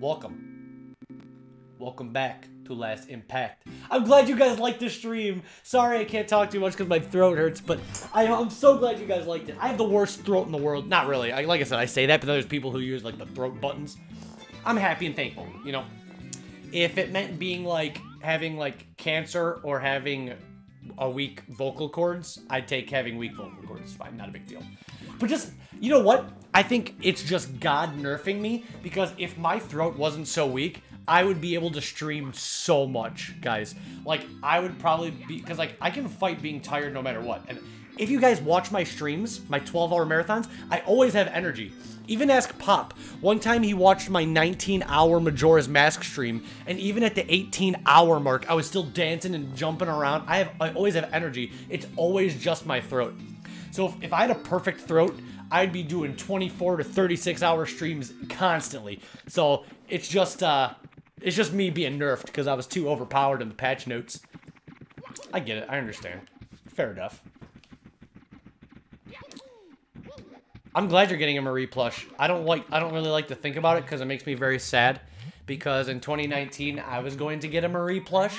welcome. Welcome back to Last Impact. I'm glad you guys liked the stream. Sorry I can't talk too much because my throat hurts, but I, am so glad you guys liked it. I have the worst throat in the world. Not really. I, like I said, I say that, but there's people who use like the throat buttons. I'm happy and thankful, you know? If it meant being like having like cancer or having a weak vocal cords, I'd take having weak vocal cords. Fine, not a big deal. But just, you know what? I think it's just God nerfing me because if my throat wasn't so weak, I would be able to stream so much, guys. Like, I would probably be, because like, I can fight being tired no matter what. And if you guys watch my streams, my 12 hour marathons, I always have energy. Even ask Pop. One time he watched my 19 hour Majora's Mask stream, and even at the 18 hour mark, I was still dancing and jumping around. I have, I always have energy. It's always just my throat. So if, if I had a perfect throat, I'd be doing 24 to 36 hour streams constantly. So it's just, uh, it's just me being nerfed because I was too overpowered in the patch notes. I get it. I understand. Fair enough. I'm glad you're getting a Marie plush. I don't like. I don't really like to think about it because it makes me very sad. Because in 2019, I was going to get a Marie plush,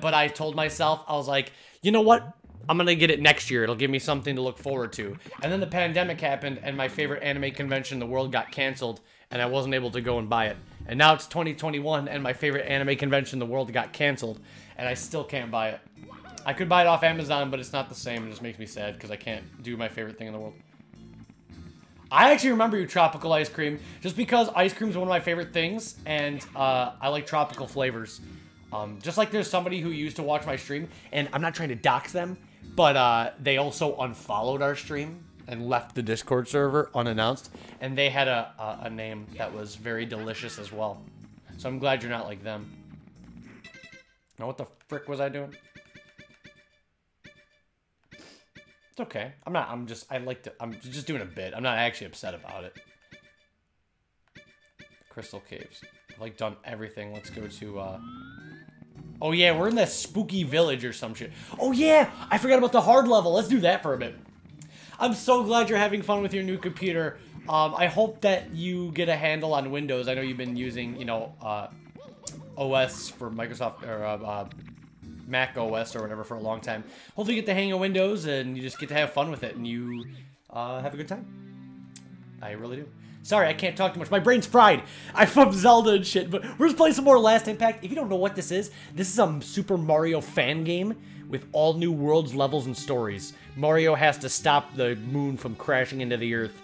but I told myself I was like, you know what? I'm gonna get it next year. It'll give me something to look forward to. And then the pandemic happened, and my favorite anime convention in the world got canceled, and I wasn't able to go and buy it. And now it's 2021, and my favorite anime convention in the world got canceled, and I still can't buy it. I could buy it off Amazon, but it's not the same. It just makes me sad because I can't do my favorite thing in the world. I actually remember you tropical ice cream, just because ice cream is one of my favorite things, and uh, I like tropical flavors. Um, just like there's somebody who used to watch my stream, and I'm not trying to dox them, but uh, they also unfollowed our stream and left the Discord server unannounced, and they had a, a, a name that was very delicious as well. So I'm glad you're not like them. Now what the frick was I doing? It's okay. I'm not, I'm just, I like to, I'm just doing a bit. I'm not actually upset about it. Crystal Caves. I've like done everything. Let's go to, uh... Oh yeah, we're in that spooky village or some shit. Oh yeah, I forgot about the hard level. Let's do that for a bit. I'm so glad you're having fun with your new computer. Um, I hope that you get a handle on Windows. I know you've been using, you know, uh, OS for Microsoft, or, uh, uh Mac OS or whatever for a long time. Hopefully you get the hang of Windows and you just get to have fun with it and you uh, have a good time. I really do. Sorry, I can't talk too much. My brain's fried. I from Zelda and shit, but we're just playing some more Last Impact. If you don't know what this is, this is a Super Mario fan game with all new worlds, levels, and stories. Mario has to stop the moon from crashing into the earth.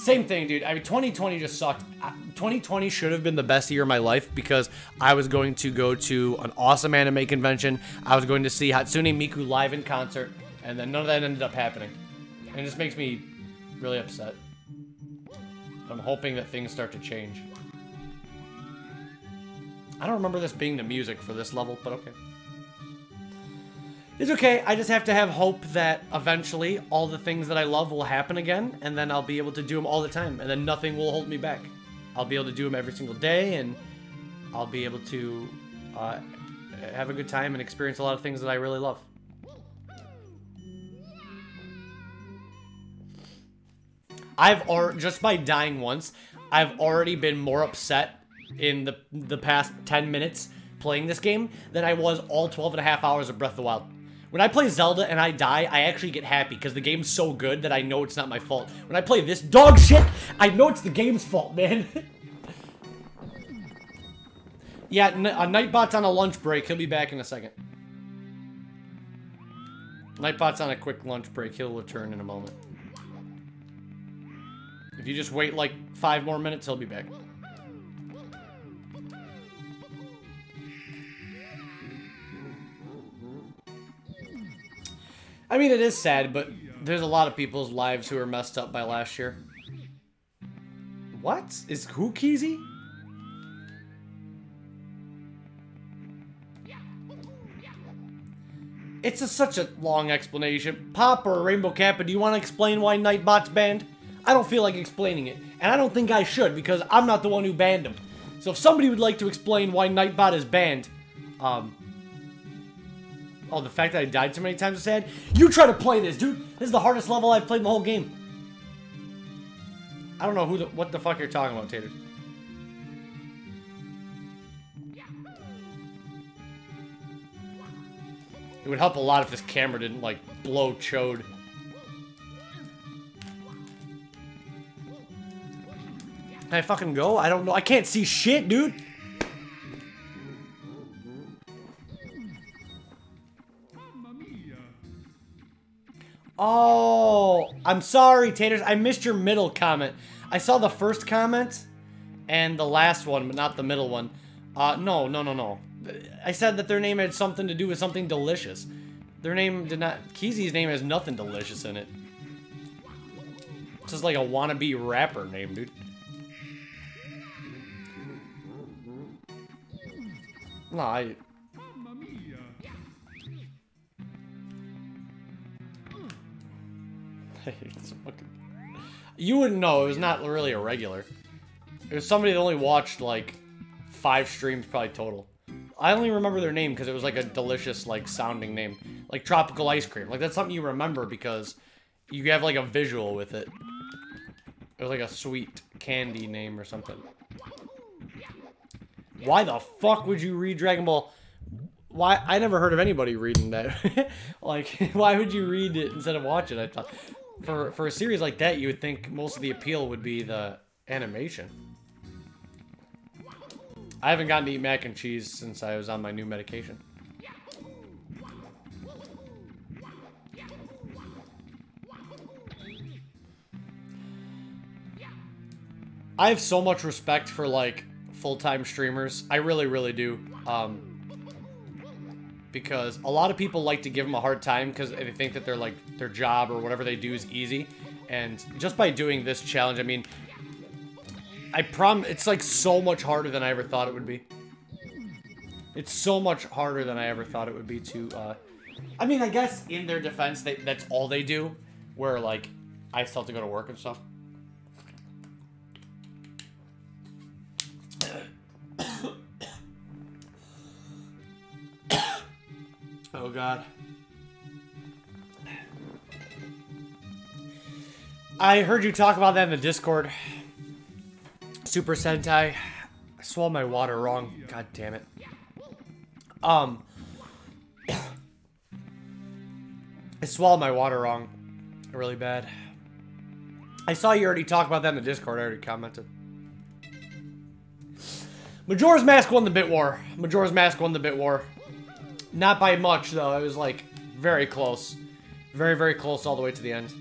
Same thing, dude. I mean, 2020 just sucked. 2020 should have been the best year of my life because I was going to go to an awesome anime convention. I was going to see Hatsune Miku live in concert, and then none of that ended up happening. And it just makes me really upset. I'm hoping that things start to change. I don't remember this being the music for this level, but okay. It's okay. I just have to have hope that eventually all the things that I love will happen again, and then I'll be able to do them all the time, and then nothing will hold me back. I'll be able to do them every single day, and I'll be able to uh, have a good time and experience a lot of things that I really love. I've or just by dying once, I've already been more upset in the the past 10 minutes playing this game than I was all 12 and a half hours of Breath of the Wild. When I play Zelda and I die, I actually get happy because the game's so good that I know it's not my fault. When I play this dog shit, I know it's the game's fault, man. yeah, a uh, Nightbot's on a lunch break. He'll be back in a second. Nightbot's on a quick lunch break. He'll return in a moment. If you just wait like five more minutes, he'll be back. I mean, it is sad, but there's a lot of people's lives who are messed up by last year. What? Is who Keezy? It's a, such a long explanation. Pop or Rainbow Kappa, do you want to explain why Nightbot's banned? I don't feel like explaining it. And I don't think I should, because I'm not the one who banned him. So if somebody would like to explain why Nightbot is banned, um, Oh, the fact that I died so many times is sad? You try to play this, dude! This is the hardest level I've played in the whole game. I don't know who the, what the fuck you're talking about, Tater. It would help a lot if this camera didn't, like, blow chode. Can I fucking go? I don't know. I can't see shit, dude. Oh, I'm sorry, Taters. I missed your middle comment. I saw the first comment and the last one, but not the middle one. Uh, no, no, no, no. I said that their name had something to do with something delicious. Their name did not... Keezy's name has nothing delicious in it. It's just like a wannabe rapper name, dude. No, I... fucking... You wouldn't know. It was not really a regular. It was somebody that only watched, like, five streams probably total. I only remember their name because it was, like, a delicious, like, sounding name. Like, Tropical Ice Cream. Like, that's something you remember because you have, like, a visual with it. It was, like, a sweet candy name or something. Why the fuck would you read Dragon Ball... Why? I never heard of anybody reading that. like, why would you read it instead of watch it? I thought for for a series like that, you would think most of the appeal would be the animation. I haven't gotten to eat mac and cheese since I was on my new medication. I have so much respect for like full-time streamers. I really, really do. Um, because a lot of people like to give them a hard time because they think that they're like their job or whatever they do is easy. And just by doing this challenge, I mean, I prom it's like so much harder than I ever thought it would be. It's so much harder than I ever thought it would be to, uh, I mean, I guess in their defense, they, that's all they do, where, like, I still have to go to work and stuff. Oh god. I heard you talk about that in the Discord. Super Sentai. I swallowed my water wrong. God damn it. Um. I swallowed my water wrong. Really bad. I saw you already talk about that in the Discord. I already commented. Majora's Mask won the bit war. Majora's Mask won the bit war. Not by much, though. It was, like, very close. Very, very close all the way to the end.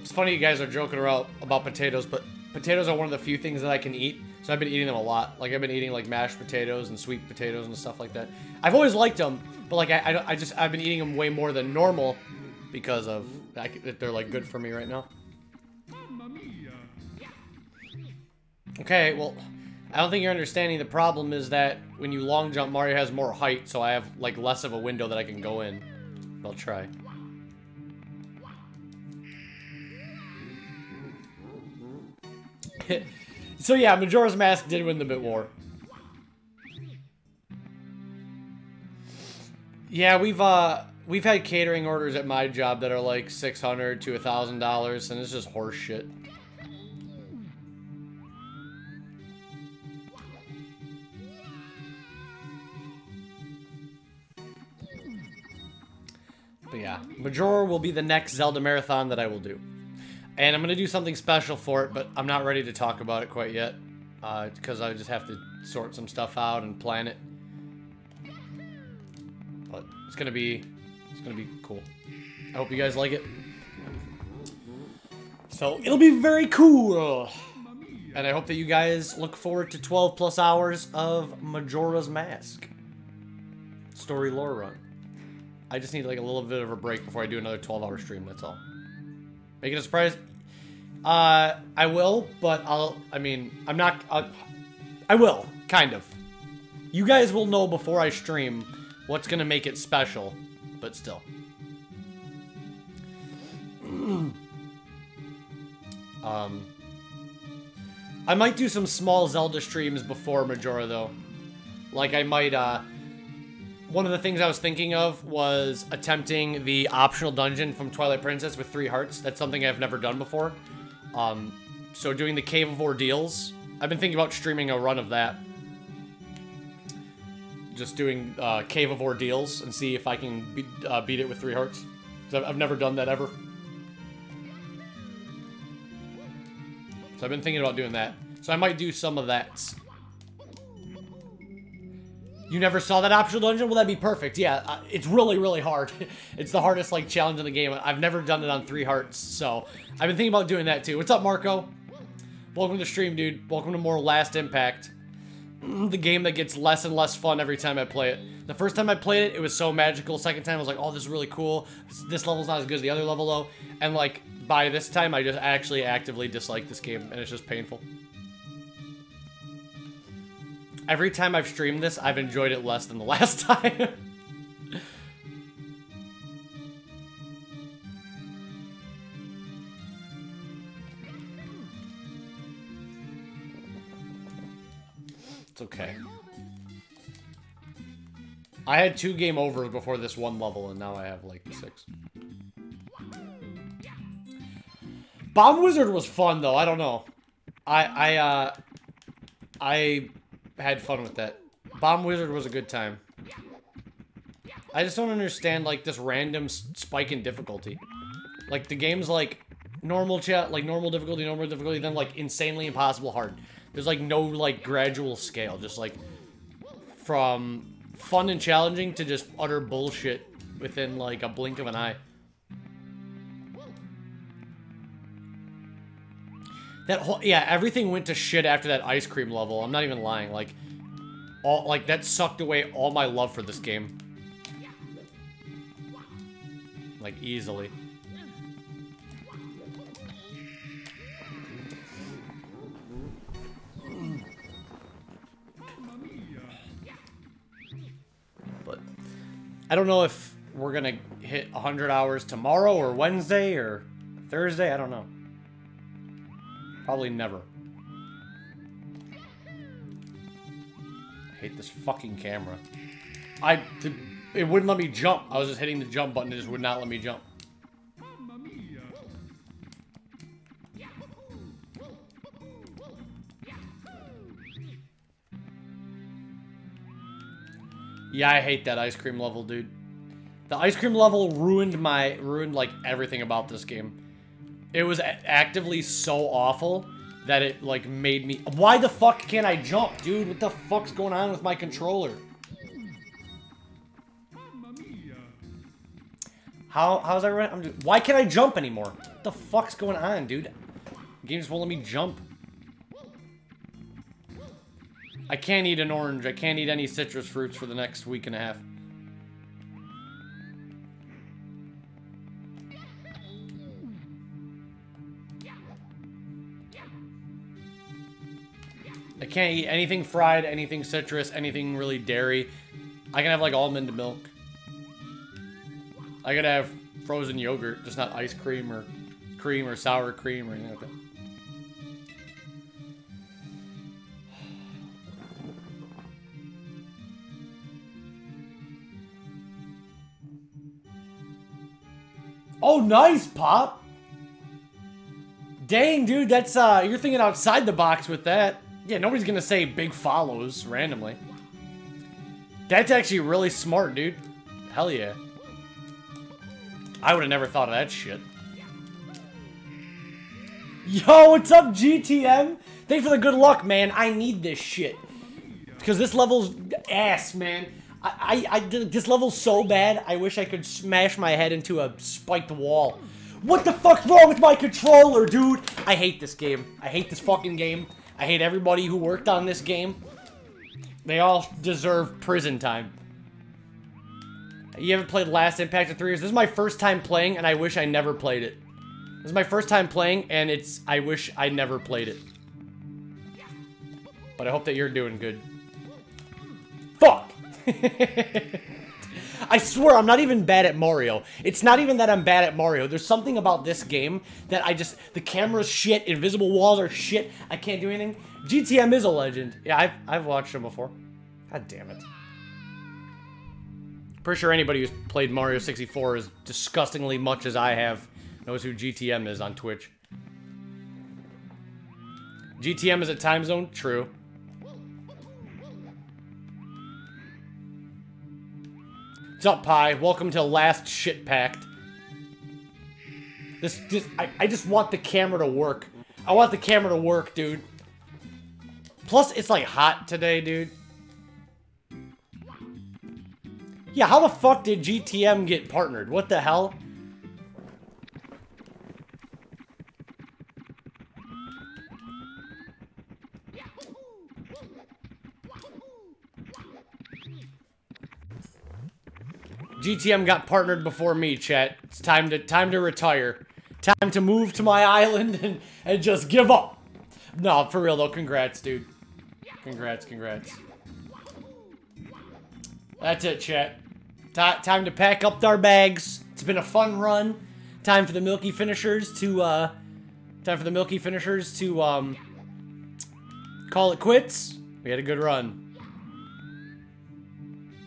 It's funny you guys are joking around about potatoes, but potatoes are one of the few things that I can eat. So I've been eating them a lot. Like, I've been eating, like, mashed potatoes and sweet potatoes and stuff like that. I've always liked them, but, like, I, I, I just, I've been eating them way more than normal because of that they're like good for me right now. Okay, well, I don't think you're understanding the problem is that when you long jump, Mario has more height, so I have like less of a window that I can go in. I'll try. so yeah, Majora's Mask did win the bit war. Yeah, we've uh We've had catering orders at my job that are like 600 to $1,000, and it's just horse shit. But yeah, Majora will be the next Zelda Marathon that I will do. And I'm going to do something special for it, but I'm not ready to talk about it quite yet. Because uh, I just have to sort some stuff out and plan it. But it's going to be gonna be cool. I hope you guys like it. So, it'll be very cool! And I hope that you guys look forward to 12 plus hours of Majora's Mask. Story lore run. I just need like a little bit of a break before I do another 12 hour stream, that's all. Make it a surprise? Uh, I will, but I'll, I mean, I'm not, I'll, I will, kind of. You guys will know before I stream what's gonna make it special but still. um, I might do some small Zelda streams before Majora, though. Like I might uh one of the things I was thinking of was attempting the optional dungeon from Twilight Princess with three hearts. That's something I've never done before. Um so doing the Cave of Ordeals. I've been thinking about streaming a run of that. Just doing uh, Cave of Ordeals and see if I can be, uh, beat it with three hearts. Because I've, I've never done that ever. So I've been thinking about doing that. So I might do some of that. You never saw that optional dungeon? Well, that'd be perfect. Yeah, uh, it's really, really hard. it's the hardest, like, challenge in the game. I've never done it on three hearts, so I've been thinking about doing that, too. What's up, Marco? Welcome to the stream, dude. Welcome to more Last Impact. The game that gets less and less fun every time I play it. The first time I played it, it was so magical. Second time, I was like, oh, this is really cool. This, level's not as good as the other level, though. And, like, by this time, I just actually actively dislike this game, and it's just painful. Every time I've streamed this, I've enjoyed it less than the last time. It's okay. I had two game overs before this one level, and now I have, like, six. Bomb Wizard was fun, though. I don't know. I, I, uh... I had fun with that. Bomb Wizard was a good time. I just don't understand, like, this random spike in difficulty. Like, the game's, like, normal chat, like, normal difficulty, normal difficulty, then, like, insanely impossible hard. There's, like, no, like, gradual scale. Just, like, from fun and challenging to just utter bullshit within, like, a blink of an eye. That whole, yeah, everything went to shit after that ice cream level. I'm not even lying. Like, all, like, that sucked away all my love for this game. Like, easily. I don't know if we're gonna hit 100 hours tomorrow or Wednesday or Thursday. I don't know. Probably never. I hate this fucking camera. I... It wouldn't let me jump. I was just hitting the jump button. It just would not let me jump. Yeah, I hate that ice cream level, dude. The ice cream level ruined my... Ruined, like, everything about this game. It was actively so awful that it, like, made me... Why the fuck can't I jump, dude? What the fuck's going on with my controller? How, how's that I'm? Why can't I jump anymore? What the fuck's going on, dude? The game just won't let me jump. I can't eat an orange. I can't eat any citrus fruits for the next week and a half. I can't eat anything fried, anything citrus, anything really dairy. I can have like almond milk. I gotta have frozen yogurt, just not ice cream or cream or sour cream or anything like that. Oh, nice, Pop! Dang, dude, that's, uh, you're thinking outside the box with that. Yeah, nobody's gonna say big follows randomly. That's actually really smart, dude. Hell yeah. I would have never thought of that shit. Yo, what's up, GTM? Thanks for the good luck, man. I need this shit. Because this level's ass, man. I, I, I, this level's so bad, I wish I could smash my head into a spiked wall. What the fuck's wrong with my controller, dude? I hate this game. I hate this fucking game. I hate everybody who worked on this game. They all deserve prison time. You haven't played Last Impact in three years? This is my first time playing, and I wish I never played it. This is my first time playing, and it's... I wish I never played it. But I hope that you're doing good. Fuck! I swear, I'm not even bad at Mario. It's not even that I'm bad at Mario. There's something about this game that I just... The camera's shit, invisible walls are shit, I can't do anything. GTM is a legend. Yeah, I've, I've watched him before. God damn it. Pretty sure anybody who's played Mario 64 as disgustingly much as I have knows who GTM is on Twitch. GTM is a time zone? True. What's up, Pi? Welcome to Last Shit Packed. This just I, I just want the camera to work. I want the camera to work, dude. Plus, it's like hot today, dude. Yeah, how the fuck did GTM get partnered? What the hell? GTM got partnered before me, Chet. It's time to time to retire. Time to move to my island and, and just give up. No, for real though, congrats, dude. Congrats, congrats. That's it, Chet. T time to pack up our bags. It's been a fun run. Time for the Milky Finishers to, uh... Time for the Milky Finishers to, um... Call it quits. We had a good run.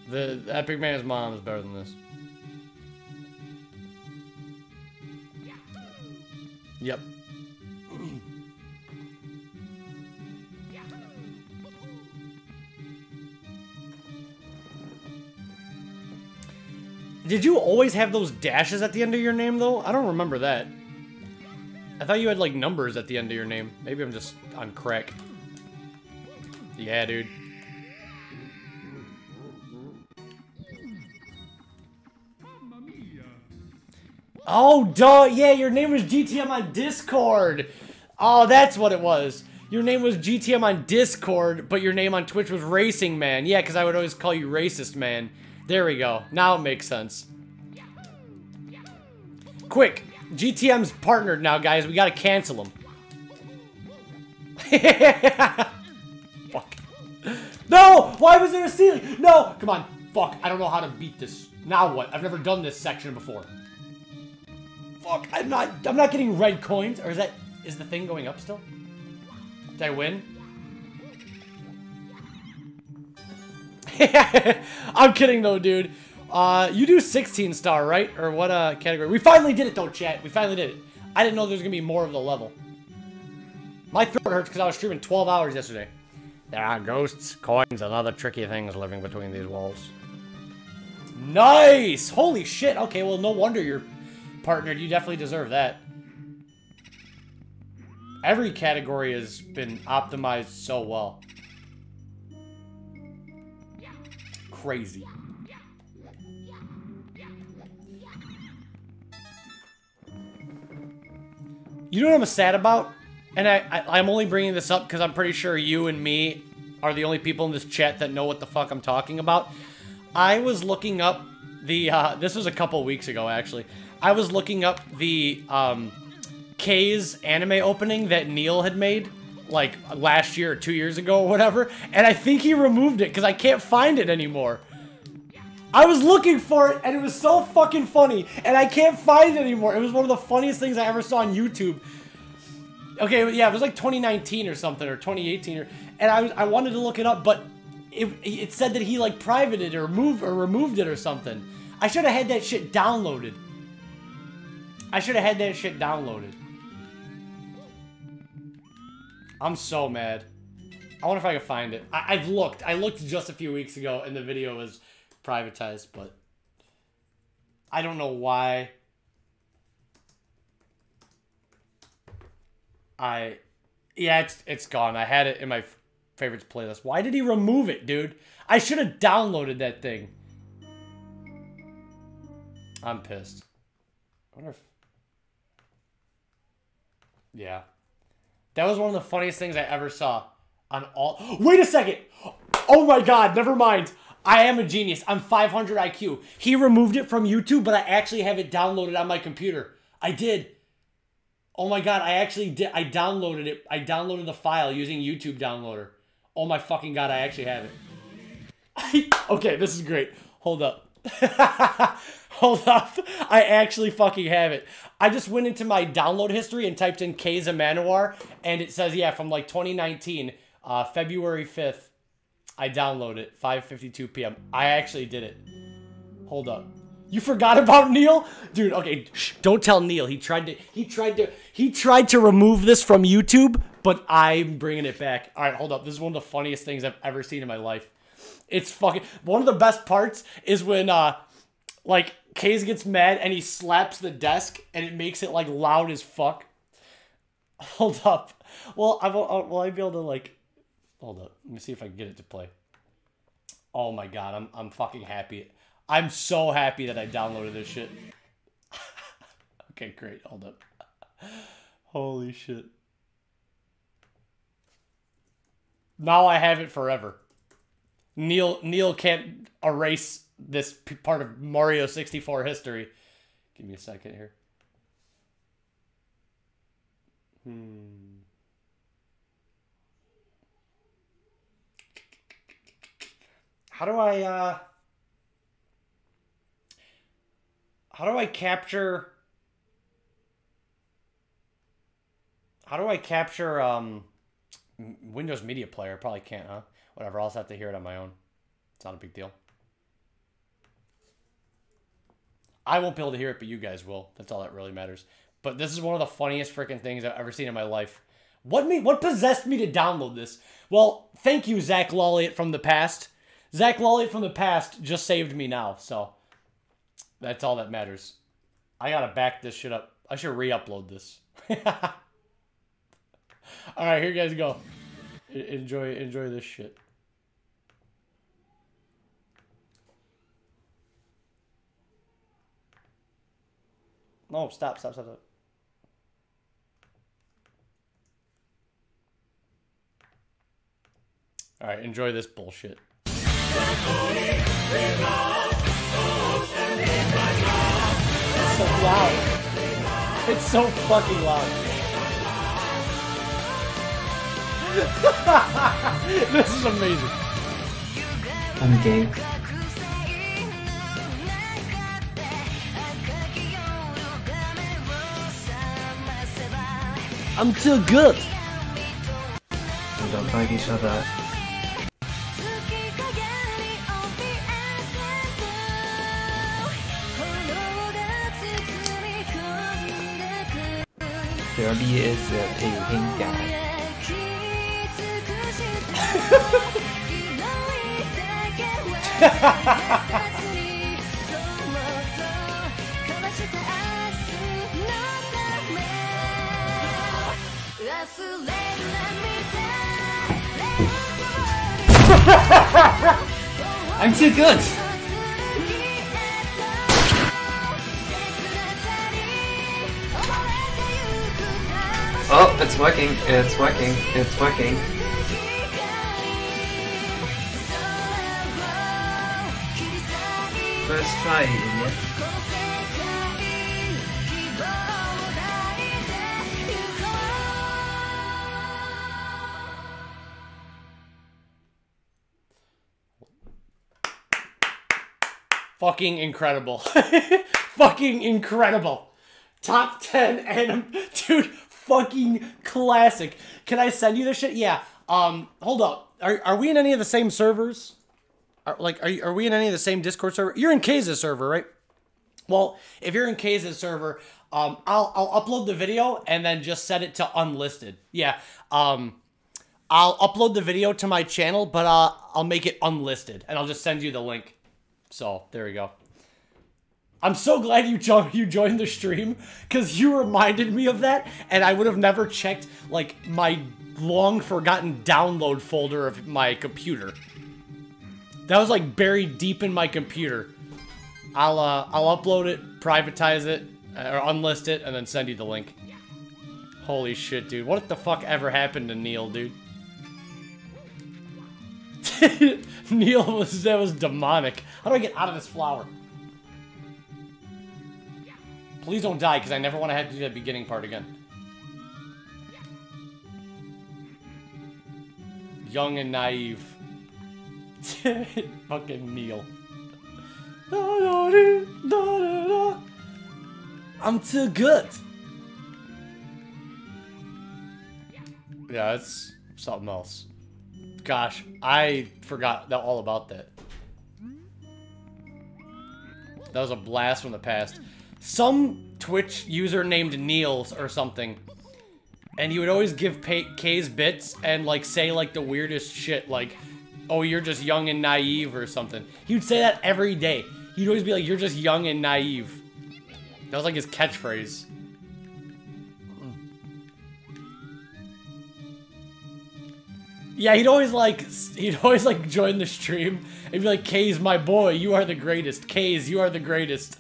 The, Epic Man's mom is better than this. Yep. Did you always have those dashes at the end of your name, though? I don't remember that. I thought you had, like, numbers at the end of your name. Maybe I'm just on crack. Yeah, dude. Oh, duh. Yeah, your name was GTM on Discord. Oh, that's what it was. Your name was GTM on Discord, but your name on Twitch was Racing Man. Yeah, because I would always call you Racist Man. There we go. Now it makes sense. Quick. GTM's partnered now, guys. We gotta cancel him. Fuck. No! Why was there a ceiling? No! Come on. Fuck. I don't know how to beat this. Now what? I've never done this section before. Fuck. I'm not... I'm not getting red coins. Or is that... Is the thing going up still? Did I win? I'm kidding though, dude. Uh, you do 16 star, right? Or what uh, category? We finally did it though, chat. We finally did it. I didn't know there was gonna be more of the level. My throat hurts because I was streaming 12 hours yesterday. There are ghosts, coins, and other tricky things living between these walls. Nice! Holy shit. Okay, well, no wonder you're partnered. You definitely deserve that. Every category has been optimized so well. Crazy. You know what I'm sad about? And I, I, am only bringing this up because I'm pretty sure you and me are the only people in this chat that know what the fuck I'm talking about. I was looking up the, uh, this was a couple weeks ago, actually. I was looking up the, um, Kaze anime opening that Neil had made, like, last year or two years ago or whatever, and I think he removed it because I can't find it anymore. I was looking for it, and it was so fucking funny, and I can't find it anymore. It was one of the funniest things I ever saw on YouTube. Okay, yeah, it was like 2019 or something, or 2018, or, and I, I wanted to look it up, but it, it said that he, like, privated or moved or removed it or something. I should have had that shit downloaded. I should have had that shit downloaded. I'm so mad. I wonder if I can find it. I have looked. I looked just a few weeks ago, and the video was privatized, but I don't know why. I, yeah, it's it's gone. I had it in my favorites playlist. Why did he remove it, dude? I should have downloaded that thing. I'm pissed. I wonder if. Yeah. That was one of the funniest things I ever saw on all. Wait a second! Oh my god, never mind. I am a genius. I'm 500 IQ. He removed it from YouTube, but I actually have it downloaded on my computer. I did. Oh my god, I actually did. I downloaded it. I downloaded the file using YouTube downloader. Oh my fucking god, I actually have it. okay, this is great. Hold up. Hold up. I actually fucking have it. I just went into my download history and typed in Kaze Emanuar, and it says, yeah, from like 2019, uh, February 5th, I downloaded it 5:52 p.m. I actually did it. Hold up. You forgot about Neil? Dude, okay, shh, don't tell Neil. He tried to he tried to he tried to remove this from YouTube, but I'm bringing it back. All right, hold up. This is one of the funniest things I've ever seen in my life. It's fucking one of the best parts is when uh like Kaze gets mad and he slaps the desk and it makes it like loud as fuck. Hold up. Well, I will. Will I be able to like? Hold up. Let me see if I can get it to play. Oh my god, I'm I'm fucking happy. I'm so happy that I downloaded this shit. okay, great. Hold up. Holy shit. Now I have it forever. Neil Neil can't erase this part of Mario 64 history. Give me a second here. Hmm. How do I uh How do I capture How do I capture um Windows Media Player? Probably can't, huh? Whatever, I'll just have to hear it on my own. It's not a big deal. I won't be able to hear it, but you guys will. That's all that really matters. But this is one of the funniest freaking things I've ever seen in my life. What me? What possessed me to download this? Well, thank you, Zach Lolliot from the past. Zach Lolliot from the past just saved me now, so that's all that matters. I gotta back this shit up. I should re-upload this. all right, here you guys go. Enjoy, enjoy this shit. No, stop, stop, stop, stop. All right, enjoy this bullshit. It's so loud. It's so fucking loud. this is amazing. I'm gay. I'm too good. We don't like each other. Derby is a pink guy. I'm too good. Oh, it's working. It's working. It's working. First try, idiot. Fucking incredible. fucking incredible. Top 10 anime. Dude, fucking classic. Can I send you this shit? Yeah. Um, hold up. Are, are we in any of the same servers? Are, like, are, are we in any of the same Discord server? You're in Kaze's server, right? Well, if you're in Kaze's server, um, I'll, I'll upload the video and then just set it to unlisted. Yeah. Um, I'll upload the video to my channel, but uh, I'll make it unlisted and I'll just send you the link. So there we go. I'm so glad you jo- you joined the stream because you reminded me of that, and I would have never checked like my long forgotten download folder of my computer. That was like buried deep in my computer. I'll uh, I'll upload it, privatize it, or unlist it, and then send you the link. Holy shit, dude! What the fuck ever happened to Neil, dude? Neil was that was demonic. How do I get out of this flower? Please don't die, because I never want to have to do that beginning part again. Young and naive. Fucking Neil. I'm too good. Yeah, it's something else. Gosh, I forgot all about that. That was a blast from the past. Some Twitch user named Niels or something. And he would always give Kaze bits and like say like the weirdest shit like, oh, you're just young and naive or something. He would say that every day. He'd always be like, you're just young and naive. That was like his catchphrase. Yeah, he'd always like, he'd always like join the stream and be like, Kaze my boy, you are the greatest. Kaze, you are the greatest.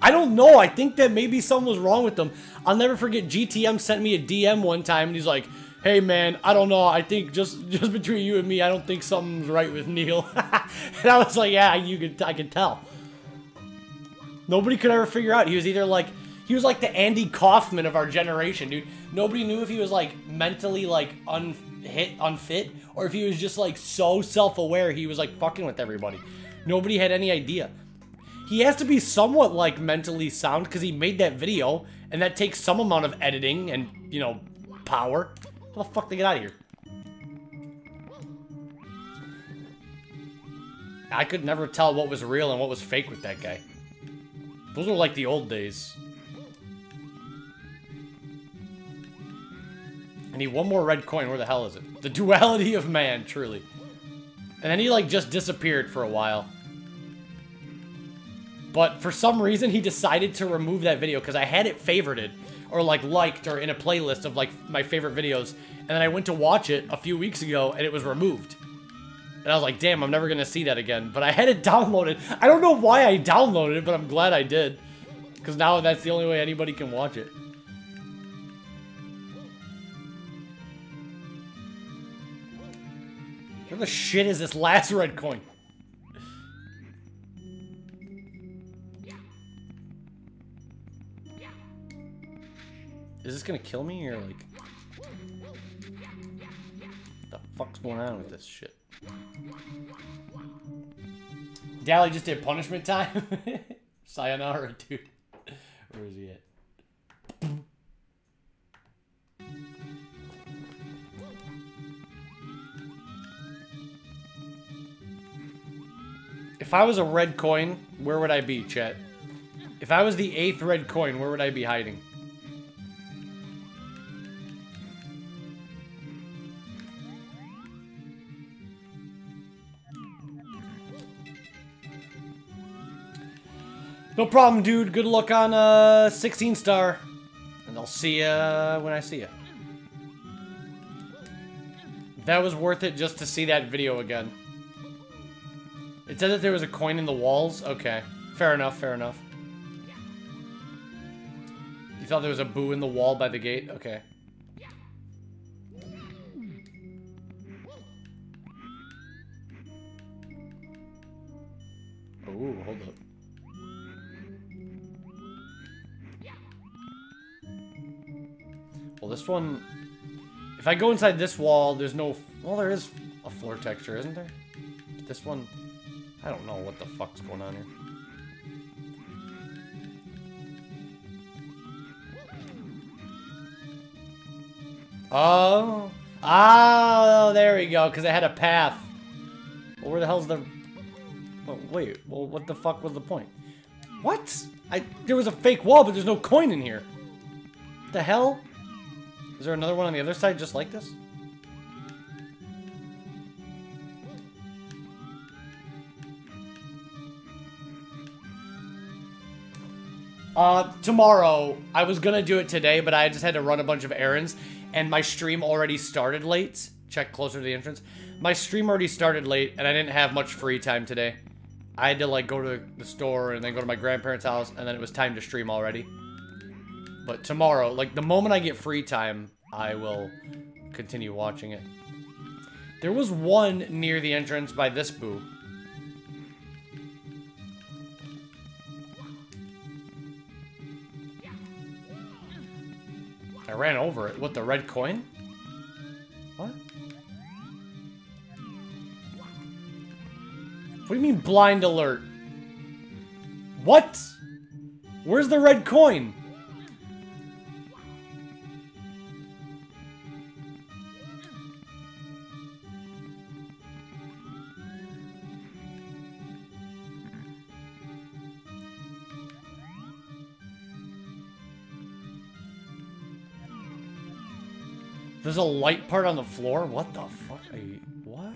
I don't know, I think that maybe something was wrong with them. I'll never forget GTM sent me a DM one time and he's like, hey man, I don't know, I think just just between you and me, I don't think something's right with Neil. and I was like, yeah, you could, I could tell. Nobody could ever figure out. He was either like, he was like the Andy Kaufman of our generation, dude. Nobody knew if he was like mentally like unhit, unfit, or if he was just like so self-aware he was like fucking with everybody. Nobody had any idea. He has to be somewhat like mentally sound because he made that video, and that takes some amount of editing and you know power. How the fuck they get out of here? I could never tell what was real and what was fake with that guy. Those were like the old days. Need one more red coin. Where the hell is it? The duality of man, truly. And then he like just disappeared for a while. But for some reason, he decided to remove that video because I had it favorited or like liked or in a playlist of like my favorite videos. And then I went to watch it a few weeks ago and it was removed. And I was like, damn, I'm never going to see that again. But I had it downloaded. I don't know why I downloaded it, but I'm glad I did. Because now that's the only way anybody can watch it. Where the shit is this last red coin? Is this gonna kill me or like... What the fuck's going on with this shit? Dally just did punishment time? Sayonara, dude. Where is he at? If I was a red coin, where would I be, Chet? If I was the eighth red coin, where would I be hiding? No problem, dude. Good luck on uh, 16 star. And I'll see ya when I see ya. That was worth it just to see that video again. It said that there was a coin in the walls? Okay. Fair enough, fair enough. You thought there was a boo in the wall by the gate? Okay. Ooh, hold up. Well, this one... If I go inside this wall, there's no... Well, there is a floor texture, isn't there? This one... I don't know what the fuck's going on here. Oh. Oh, there we go, because I had a path. Well, where the hell's the... Oh, wait, well, what the fuck was the point? What? I There was a fake wall, but there's no coin in here. The hell? Is there another one on the other side just like this? Uh, tomorrow, I was gonna do it today, but I just had to run a bunch of errands, and my stream already started late. Check closer to the entrance. My stream already started late, and I didn't have much free time today. I had to, like, go to the store and then go to my grandparents' house, and then it was time to stream already. But tomorrow, like the moment I get free time, I will continue watching it. There was one near the entrance by this boo. I ran over it. What, the red coin? What? What do you mean blind alert? What? Where's the red coin? There's a light part on the floor? What the fuck you... What?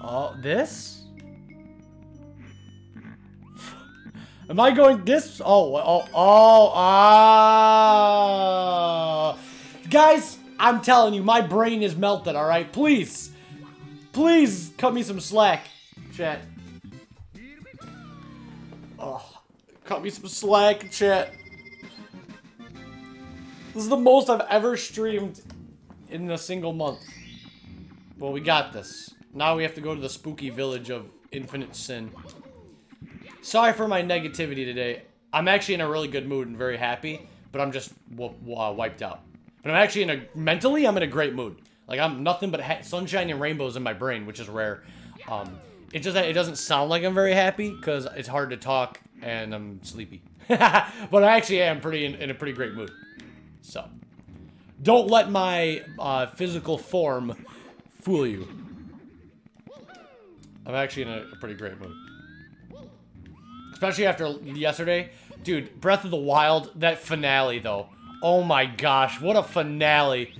Oh, this? Am I going this? Oh, oh, oh, ah. Guys, I'm telling you, my brain is melted, alright? Please. Please cut me some slack, chat. Oh, cut me some slack, chat. This is the most I've ever streamed in a single month. Well, we got this. Now we have to go to the spooky village of Infinite Sin. Sorry for my negativity today. I'm actually in a really good mood and very happy, but I'm just wiped out. But I'm actually in a mentally, I'm in a great mood. Like I'm nothing but sunshine and rainbows in my brain, which is rare. Um, it's just that it doesn't sound like I'm very happy because it's hard to talk and I'm sleepy. but I actually am pretty in, in, a pretty great mood. So, don't let my uh, physical form fool you. I'm actually in a, a pretty great mood. Especially after yesterday. Dude, Breath of the Wild, that finale, though. Oh my gosh, what a finale.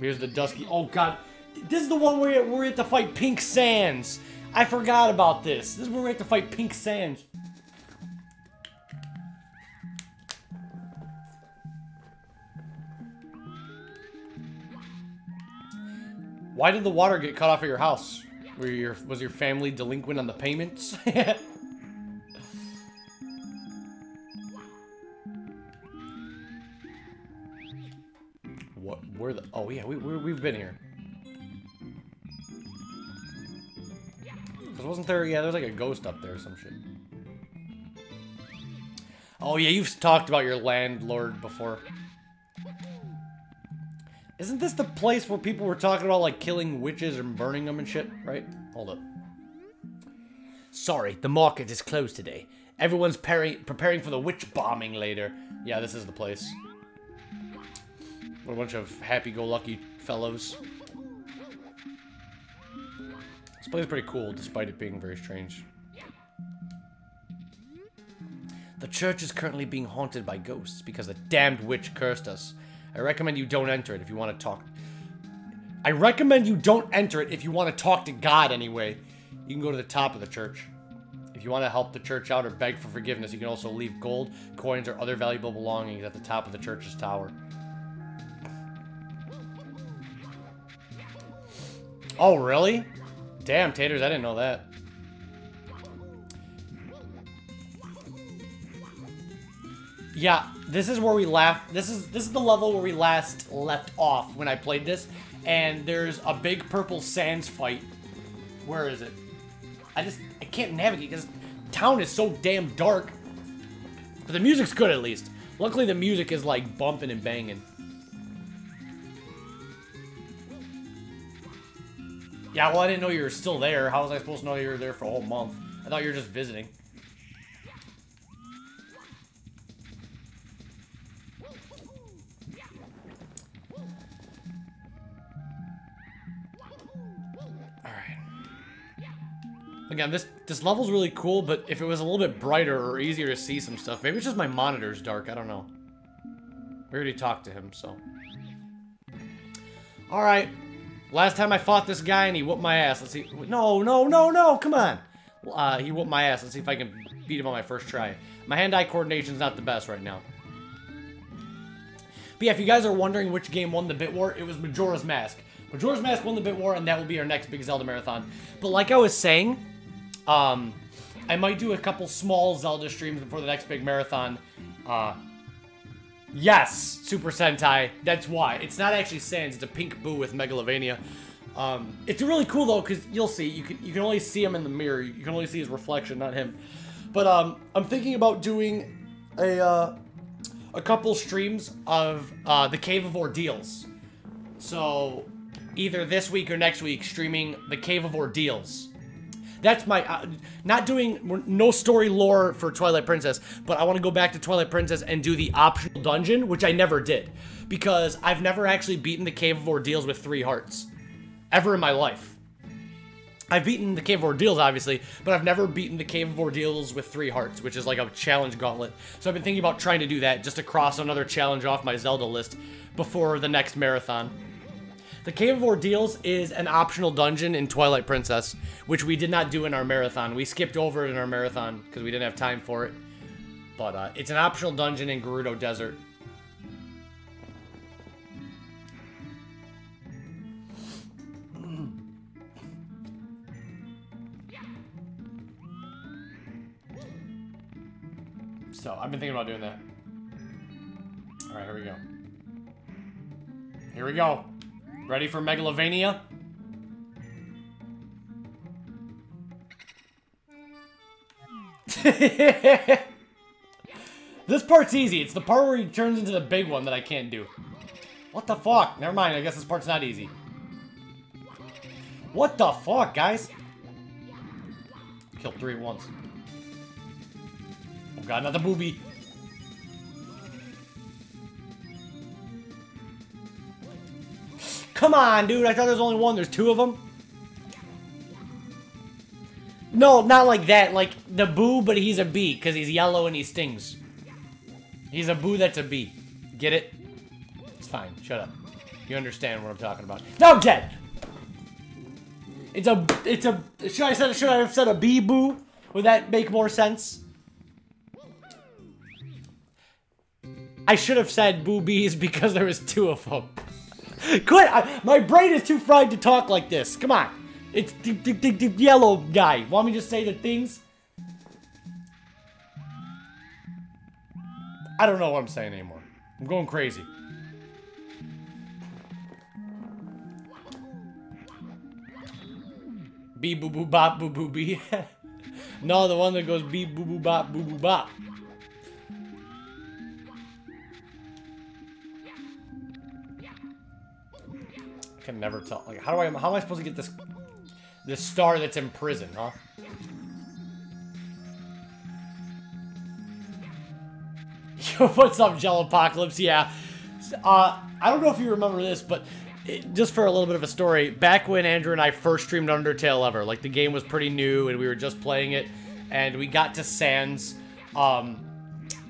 Here's the Dusky. Oh god. This is the one where we have to fight Pink Sans. I forgot about this. This is where we have to fight Pink Sans. Why did the water get cut off at your house? Were your was your family delinquent on the payments? what? Where the? Oh yeah, we, we we've been here. Cause wasn't there? Yeah, there's like a ghost up there or some shit. Oh yeah, you've talked about your landlord before. Isn't this the place where people were talking about, like, killing witches and burning them and shit, right? Hold up. Sorry, the market is closed today. Everyone's preparing for the witch bombing later. Yeah, this is the place. What a bunch of happy-go-lucky fellows. This place is pretty cool, despite it being very strange. The church is currently being haunted by ghosts because the damned witch cursed us. I recommend you don't enter it if you want to talk. I recommend you don't enter it if you want to talk to God anyway. You can go to the top of the church. If you want to help the church out or beg for forgiveness, you can also leave gold, coins, or other valuable belongings at the top of the church's tower. Oh, really? Damn, Taters, I didn't know that. Yeah, this is where we left. This is this is the level where we last left off when I played this. And there's a big purple Sans fight. Where is it? I just I can't navigate because town is so damn dark. But the music's good at least. Luckily the music is like bumping and banging. Yeah, well I didn't know you were still there. How was I supposed to know you were there for a whole month? I thought you were just visiting. Again, this this level's really cool, but if it was a little bit brighter or easier to see some stuff, maybe it's just my monitor's dark, I don't know. We already talked to him, so. Alright. Last time I fought this guy and he whooped my ass. Let's see. No, no, no, no, come on. Uh, he whooped my ass. Let's see if I can beat him on my first try. My hand-eye coordination's not the best right now. But yeah, if you guys are wondering which game won the Bit War, it was Majora's Mask. Majora's Mask won the Bit War, and that will be our next big Zelda marathon. But like I was saying, um, I might do a couple small Zelda streams before the next big marathon. Uh, yes, Super Sentai. That's why. It's not actually Sans. It's a pink boo with Megalovania. Um, it's really cool though, because you'll see. You can you can only see him in the mirror. You can only see his reflection, not him. But um, I'm thinking about doing a uh, a couple streams of uh, the Cave of Ordeals. So either this week or next week, streaming the Cave of Ordeals. That's my, uh, not doing, no story lore for Twilight Princess, but I want to go back to Twilight Princess and do the optional dungeon, which I never did. Because I've never actually beaten the Cave of Ordeals with three hearts. Ever in my life. I've beaten the Cave of Ordeals, obviously, but I've never beaten the Cave of Ordeals with three hearts, which is like a challenge gauntlet. So I've been thinking about trying to do that just to cross another challenge off my Zelda list before the next marathon. The Cave of Ordeals is an optional dungeon in Twilight Princess, which we did not do in our marathon. We skipped over it in our marathon because we didn't have time for it. But uh, it's an optional dungeon in Gerudo Desert. So, I've been thinking about doing that. Alright, here we go. Here we go. Ready for Megalovania? this part's easy. It's the part where he turns into the big one that I can't do. What the fuck? Never mind. I guess this part's not easy. What the fuck, guys? Killed three at once. Oh god, not the booby. Come on, dude. I thought there was only one. There's two of them. No, not like that. Like the boo, but he's a bee because he's yellow and he stings. He's a boo that's a bee. Get it? It's fine. Shut up. You understand what I'm talking about. Now I'm dead. It's a. It's a. Should I said? Should I have said a bee boo? Would that make more sense? I should have said boo bees because there was two of them. Quit! I, my brain is too fried to talk like this. Come on. It's the, yellow guy. Want me to say the things? I don't know what I'm saying anymore. I'm going crazy. Bee boo boo bop boo boo bee. no, the one that goes bee boo boo bop boo boo bop. Can never tell. Like, how do I? How am I supposed to get this? This star that's in prison, huh? Yo, what's up, Gel Apocalypse? Yeah. Uh, I don't know if you remember this, but it, just for a little bit of a story, back when Andrew and I first streamed Undertale ever, like the game was pretty new and we were just playing it, and we got to Sans, um,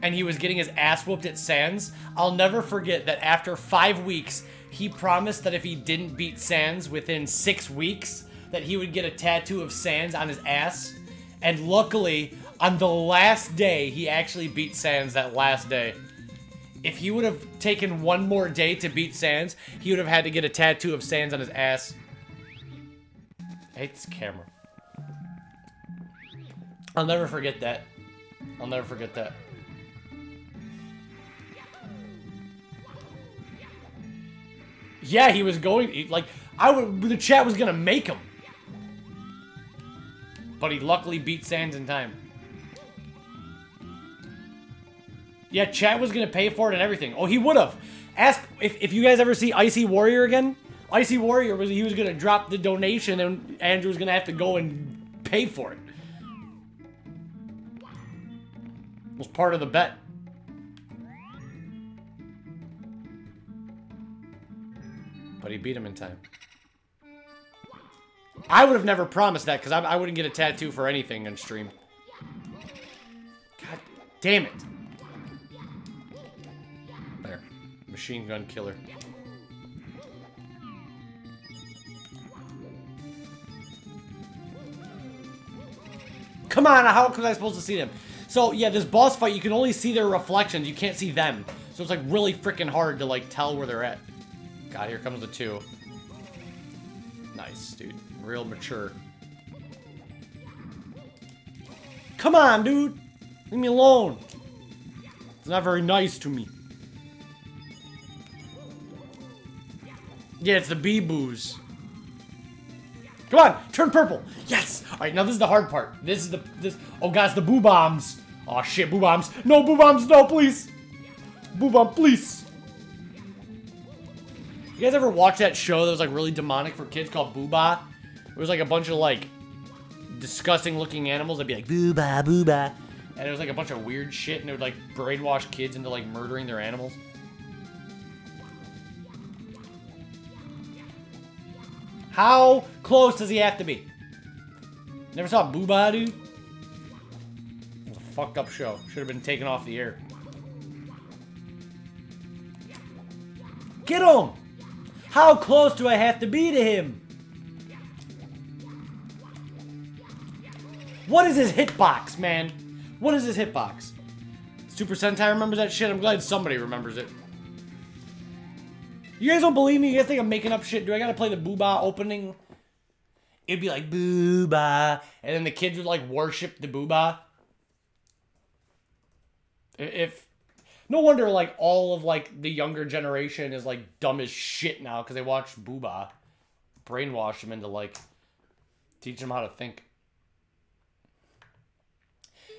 and he was getting his ass whooped at Sans. I'll never forget that after five weeks, he promised that if he didn't beat Sans within six weeks, that he would get a tattoo of Sans on his ass. And luckily, on the last day, he actually beat Sans that last day. If he would have taken one more day to beat Sans, he would have had to get a tattoo of Sans on his ass. Hate this camera. I'll never forget that. I'll never forget that. Yeah, he was going, like, I would, the chat was gonna make him. But he luckily beat Sans in time. Yeah, chat was gonna pay for it and everything. Oh, he would have. Ask if, if you guys ever see Icy Warrior again. Icy Warrior was he was gonna drop the donation and Andrew was gonna have to go and pay for it was part of the bet. But he beat him in time. I would have never promised that because I, I wouldn't get a tattoo for anything on stream. God damn it. There. Machine gun killer. Come on, how was I supposed to see them? So, yeah, this boss fight, you can only see their reflections. You can't see them. So it's, like, really freaking hard to, like, tell where they're at. God, here comes the two. Nice, dude. Real mature. Come on, dude! Leave me alone! It's not very nice to me. Yeah, it's the bee boos. Come on, turn purple. Yes. All right, now this is the hard part. This is the this. Oh, guys, the boo bombs. Oh shit, boo bombs. No boo bombs. No, please. Boo bomb, please. You guys ever watch that show that was like really demonic for kids called Boohbah? It was like a bunch of like disgusting looking animals that'd be like Boohbah, Boohbah. And it was like a bunch of weird shit and it would like brainwash kids into like murdering their animals. How close does he have to be? Never saw Boohbah, dude? It was a fucked up show. Should have been taken off the air. Get him! How close do I have to be to him? What is his hitbox, man? What is his hitbox? Super Sentai remembers that shit? I'm glad somebody remembers it. You guys don't believe me? You guys think I'm making up shit? Do I gotta play the Boohbah opening? It'd be like Boohbah, and then the kids would like worship the Boohbah. If no wonder like all of like the younger generation is like dumb as shit now because they watch Boohbah, brainwash them into like teach them how to think.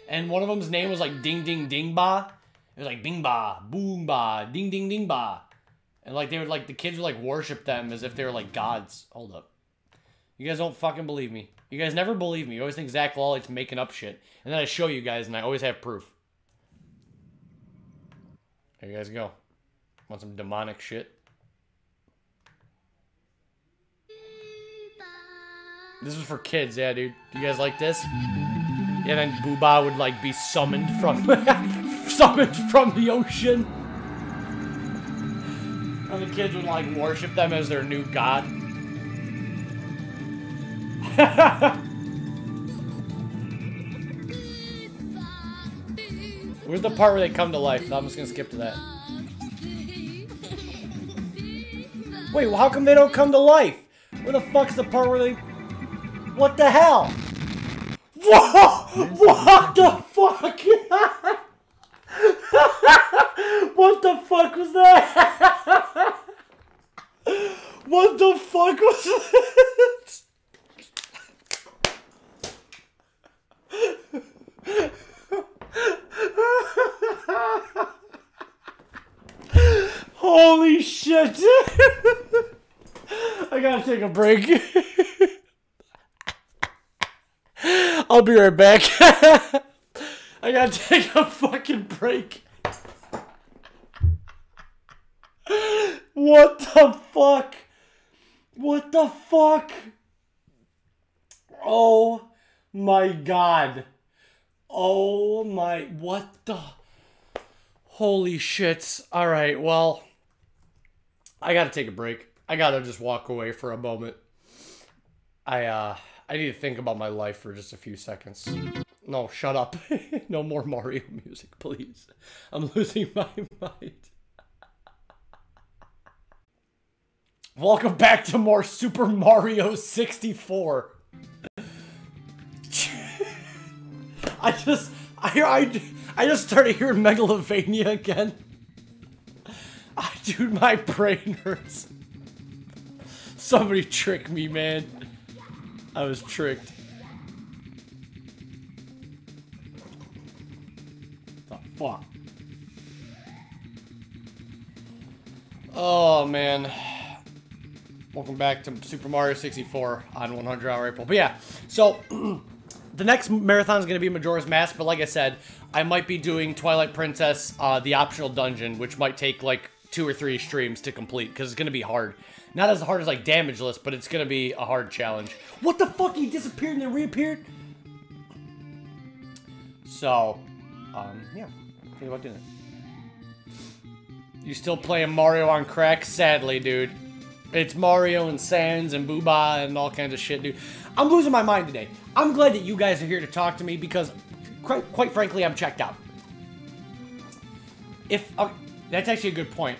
And one of them's name was like Ding Ding Ding Ba. It was like Bing Ba, Boom Ba, Ding Ding Ding Ba. And like they would like the kids would like worship them as if they were like gods. Hold up. You guys don't fucking believe me. You guys never believe me. You always think Zach Lawley's making up shit. And then I show you guys and I always have proof. There you guys go. Want some demonic shit? This is for kids, yeah, dude. Do you guys like this? Yeah, then Boohbah would like be summoned from summoned from the ocean. And the kids would like worship them as their new god. Where's the part where they come to life? I'm just gonna skip to that. Wait, well, how come they don't come to life? Where the fuck's the part where they... What the hell? Whoa! What the fuck? what the fuck was that? what the fuck was that? Holy shit! I gotta take a break. I'll be right back. I gotta take a fucking break. What the fuck? What the fuck? Oh my god. Oh my, what the? Holy shits. Alright, well, I gotta take a break. I gotta just walk away for a moment. I, uh, I need to think about my life for just a few seconds. No, shut up. no more Mario music, please. I'm losing my mind. Welcome back to more Super Mario 64. I just, I, I, I just started hearing Megalovania again. I, dude, my brain hurts. Somebody tricked me, man. I was tricked. The fuck? Oh, man. Welcome back to Super Mario 64 on 100 Hour April. But yeah, so the next marathon is going to be Majora's Mask, but like I said, I might be doing Twilight Princess, uh, the optional dungeon, which might take like two or three streams to complete because it's going to be hard. Not as hard as like Damageless, but it's going to be a hard challenge. What the fuck? He disappeared and then reappeared? So, um, yeah, think about doing it. You still playing Mario on crack? Sadly, dude. It's Mario and Sans and Boohbah and all kinds of shit, dude. I'm losing my mind today. I'm glad that you guys are here to talk to me because, quite, quite frankly, I'm checked out. If uh, that's actually a good point.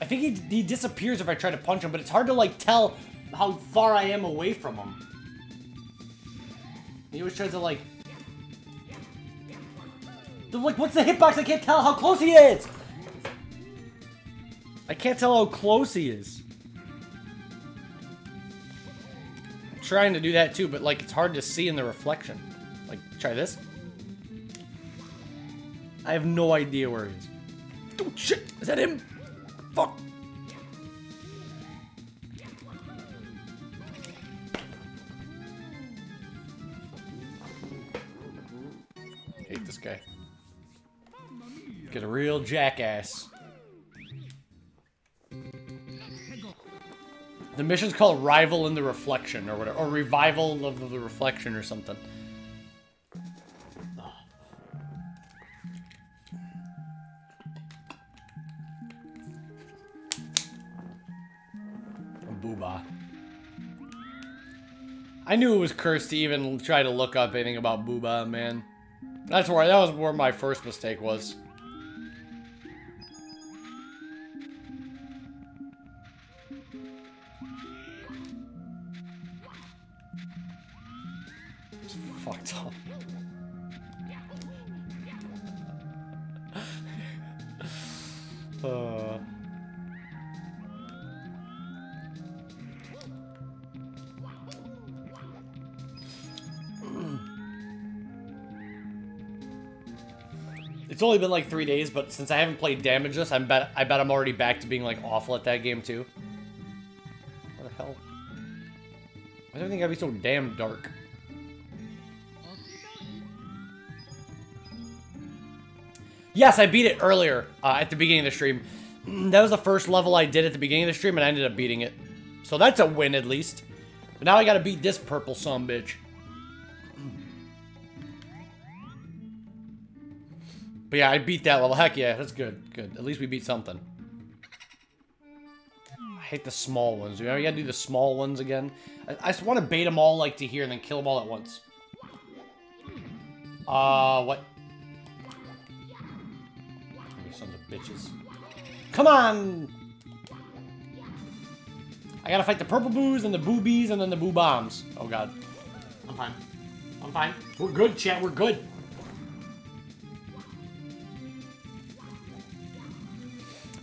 I think he, he disappears if I try to punch him, but it's hard to like tell how far I am away from him. He always tries to like, the, like what's the hitbox? I can't tell how close he is. I can't tell how close he is. Trying to do that too, but like it's hard to see in the reflection. Like, try this. I have no idea where he is. Oh shit! Is that him? Fuck! Hate this guy. Get a real jackass. The mission's called Rival in the Reflection or whatever, or Revival of the Reflection or something. Boohbah. I knew it was cursed to even try to look up anything about Boohbah, man. That's where that was where my first mistake was. Been like three days, but since I haven't played Damageless, I'm bet I bet I'm already back to being like awful at that game too. What the hell? Why does everything gotta be so damn dark? Yes, I beat it earlier uh, at the beginning of the stream. That was the first level I did at the beginning of the stream, and I ended up beating it. So that's a win at least. But now I gotta beat this purple son bitch. But yeah, I beat that level. Heck yeah, that's good. Good. At least we beat something. I hate the small ones. We gotta do the small ones again. I, I just want to bait them all like to here and then kill them all at once. Uh, what? You sons of bitches. Come on! I gotta fight the purple boos and the boobies and then the boo bombs. Oh god. I'm fine. I'm fine. We're good, chat. We're good.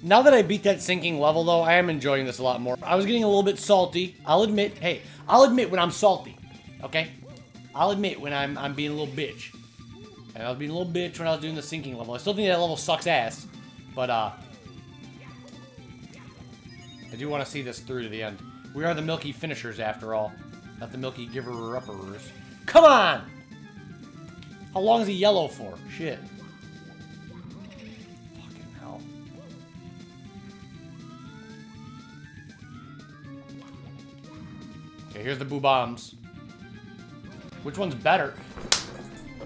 Now that I beat that sinking level, though, I am enjoying this a lot more. I was getting a little bit salty. I'll admit, hey, I'll admit when I'm salty, okay? I'll admit when I'm, I'm being a little bitch. And I was being a little bitch when I was doing the sinking level. I still think that level sucks ass, but, uh... I do want to see this through to the end. We are the milky finishers, after all. Not the milky giver-uppers. Come on! How long is he yellow for? Shit. Okay, here's the boo bombs. Which one's better?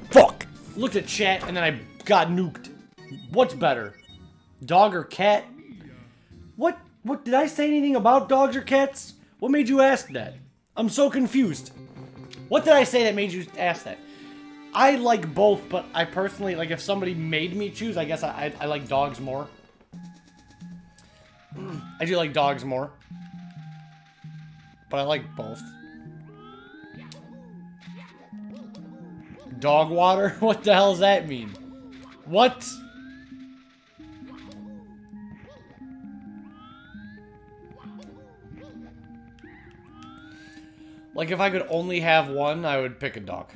Fuck! Looked at chat and then I got nuked. What's better? Dog or cat? What? What? Did I say anything about dogs or cats? What made you ask that? I'm so confused. What did I say that made you ask that? I like both, but I personally, like, if somebody made me choose, I guess I, I, I like dogs more. Mm, I do like dogs more. But I like both. Dog water? What the hell does that mean? What? Like, if I could only have one, I would pick a dog.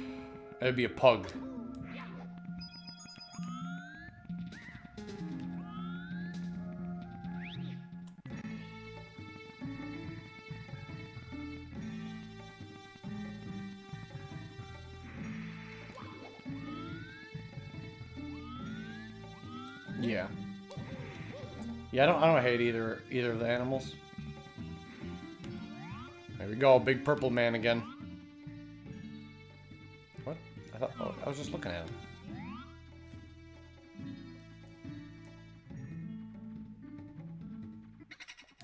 It would be a pug. Yeah. Yeah, I don't I don't hate either either of the animals. There we go, big purple man again. What? I thought oh, I was just looking at him.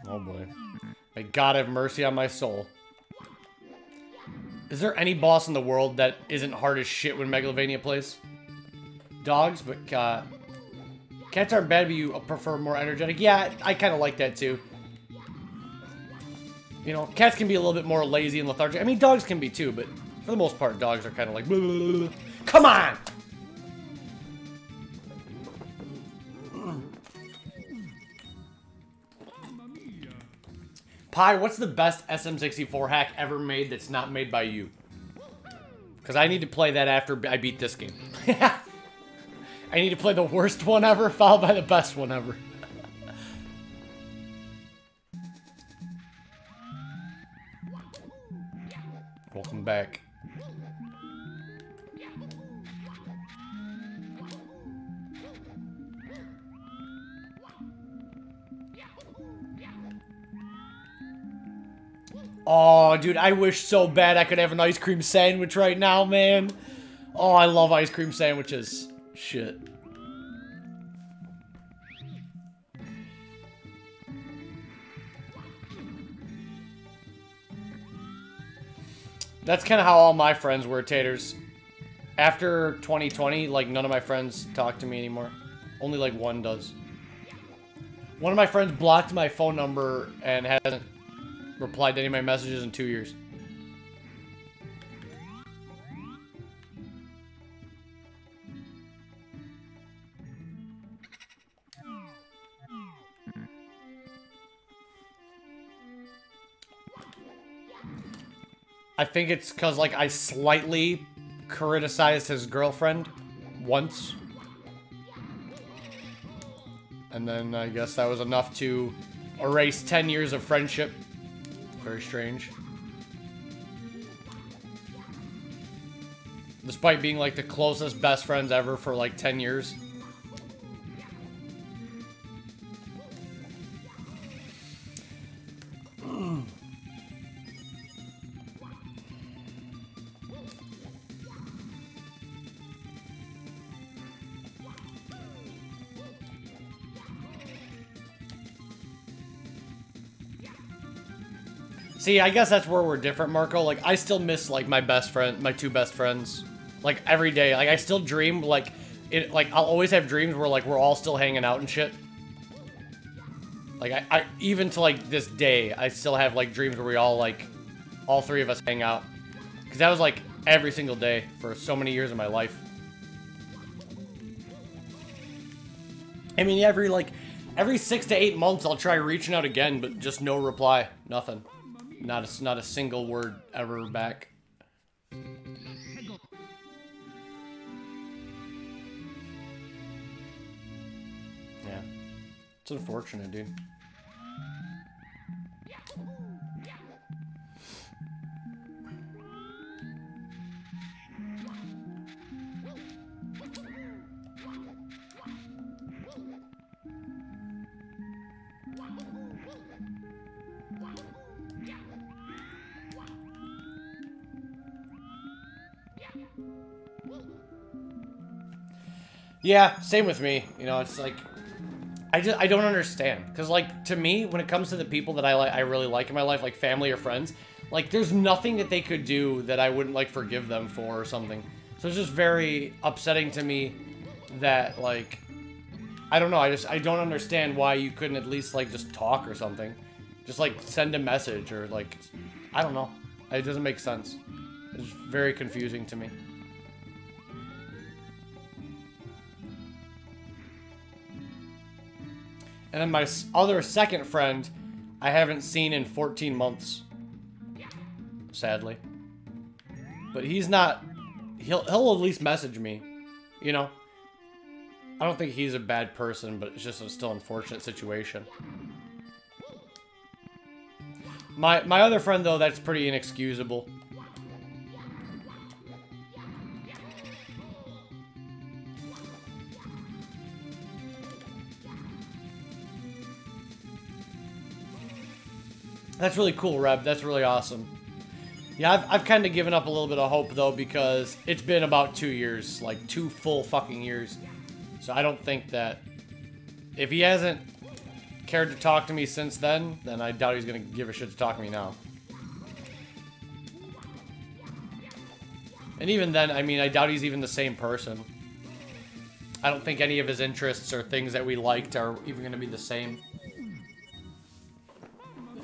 Oh boy. May God have mercy on my soul. Is there any boss in the world that isn't hard as shit when Megalovania plays? Dogs, but uh, cats aren't bad, but you prefer more energetic. Yeah, I kind of like that too. You know, cats can be a little bit more lazy and lethargic. I mean, dogs can be too, but for the most part, dogs are kind of like, blah, blah, blah, come on! Pi, what's the best SM64 hack ever made that's not made by you? Because I need to play that after I beat this game. I need to play the worst one ever, followed by the best one ever. Welcome back. Oh, dude, I wish so bad I could have an ice cream sandwich right now, man. Oh, I love ice cream sandwiches. Shit. That's kind of how all my friends were, Taters. After 2020, like, none of my friends talk to me anymore. Only, like, one does. One of my friends blocked my phone number and hasn't replied to any of my messages in two years. I think it's because, like, I slightly criticized his girlfriend once. And then I guess that was enough to erase 10 years of friendship. Very strange. Despite being, like, the closest best friends ever for, like, 10 years. See, I guess that's where we're different, Marco. Like, I still miss, like, my best friend, my two best friends. Like, every day. Like, I still dream, like, it, like, I'll always have dreams where, like, we're all still hanging out and shit. Like, I, I, even to, like, this day, I still have, like, dreams where we all, like, all three of us hang out. Because that was, like, every single day for so many years of my life. I mean, every, like, every six to eight months, I'll try reaching out again, but just no reply. Nothing. Not a, not a single word ever back. Yeah. It's unfortunate, dude. Yeah, same with me. You know, it's like I just I don't understand. Because like to me when it comes to the people that I like I really like in my life like family or friends like there's nothing that they could do that I wouldn't like forgive them for or something. So it's just very upsetting to me that like I don't know. I just I don't understand why you couldn't at least like just talk or something. Just like send a message or like I don't know. It doesn't make sense. It's very confusing to me And then my other second friend, I haven't seen in 14 months. Sadly. But he's not... He'll, he'll at least message me. You know? I don't think he's a bad person, but it's just a still unfortunate situation. My, my other friend, though, that's pretty inexcusable. That's really cool, Reb. That's really awesome. Yeah, I've, I've kind of given up a little bit of hope, though, because it's been about two years. Like, two full fucking years. So I don't think that... If he hasn't cared to talk to me since then, then I doubt he's going to give a shit to talk to me now. And even then, I mean, I doubt he's even the same person. I don't think any of his interests or things that we liked are even going to be the same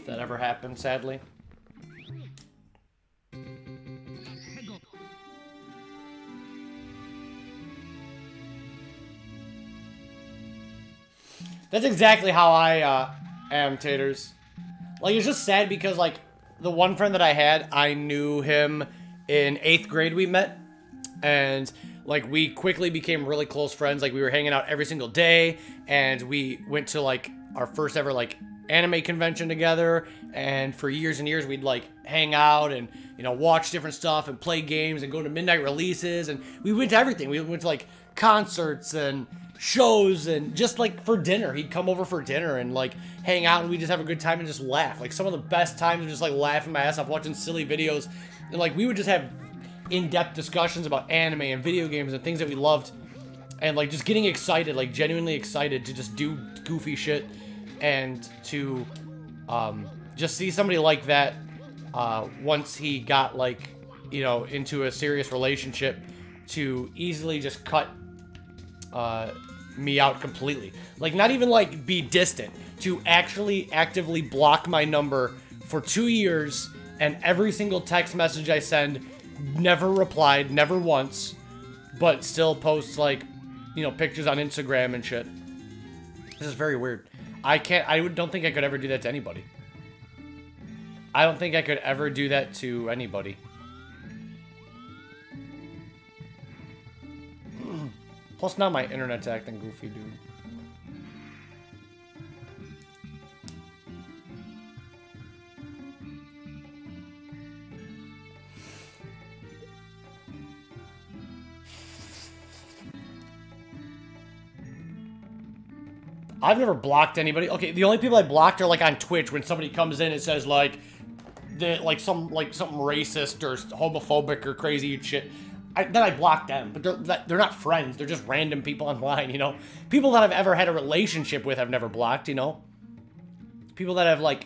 that ever happened, sadly. That's exactly how I uh, am, Taters. Like, it's just sad because, like, the one friend that I had, I knew him in 8th grade we met. And, like, we quickly became really close friends. Like, we were hanging out every single day. And we went to, like, our first ever, like, anime convention together and for years and years we'd like hang out and you know watch different stuff and play games and go to midnight releases and we went to everything we went to like concerts and shows and just like for dinner. He'd come over for dinner and like hang out and we just have a good time and just laugh. Like some of the best times just like laughing my ass off watching silly videos. And like we would just have in-depth discussions about anime and video games and things that we loved. And like just getting excited, like genuinely excited to just do goofy shit and to um, just see somebody like that uh, once he got like you know into a serious relationship to easily just cut uh, me out completely. Like, not even like be distant, to actually actively block my number for two years and every single text message I send, never replied, never once, but still posts like, you know, pictures on Instagram and shit. This is very weird. I can't, I don't think I could ever do that to anybody. I don't think I could ever do that to anybody. Plus, now my internet's acting goofy, dude. I've never blocked anybody. Okay, the only people I blocked are like on Twitch when somebody comes in and says like, the, like some like something racist or homophobic or crazy shit. I, then I block them, but they're they're not friends. They're just random people online, you know. People that I've ever had a relationship with, I've never blocked, you know. People that I've like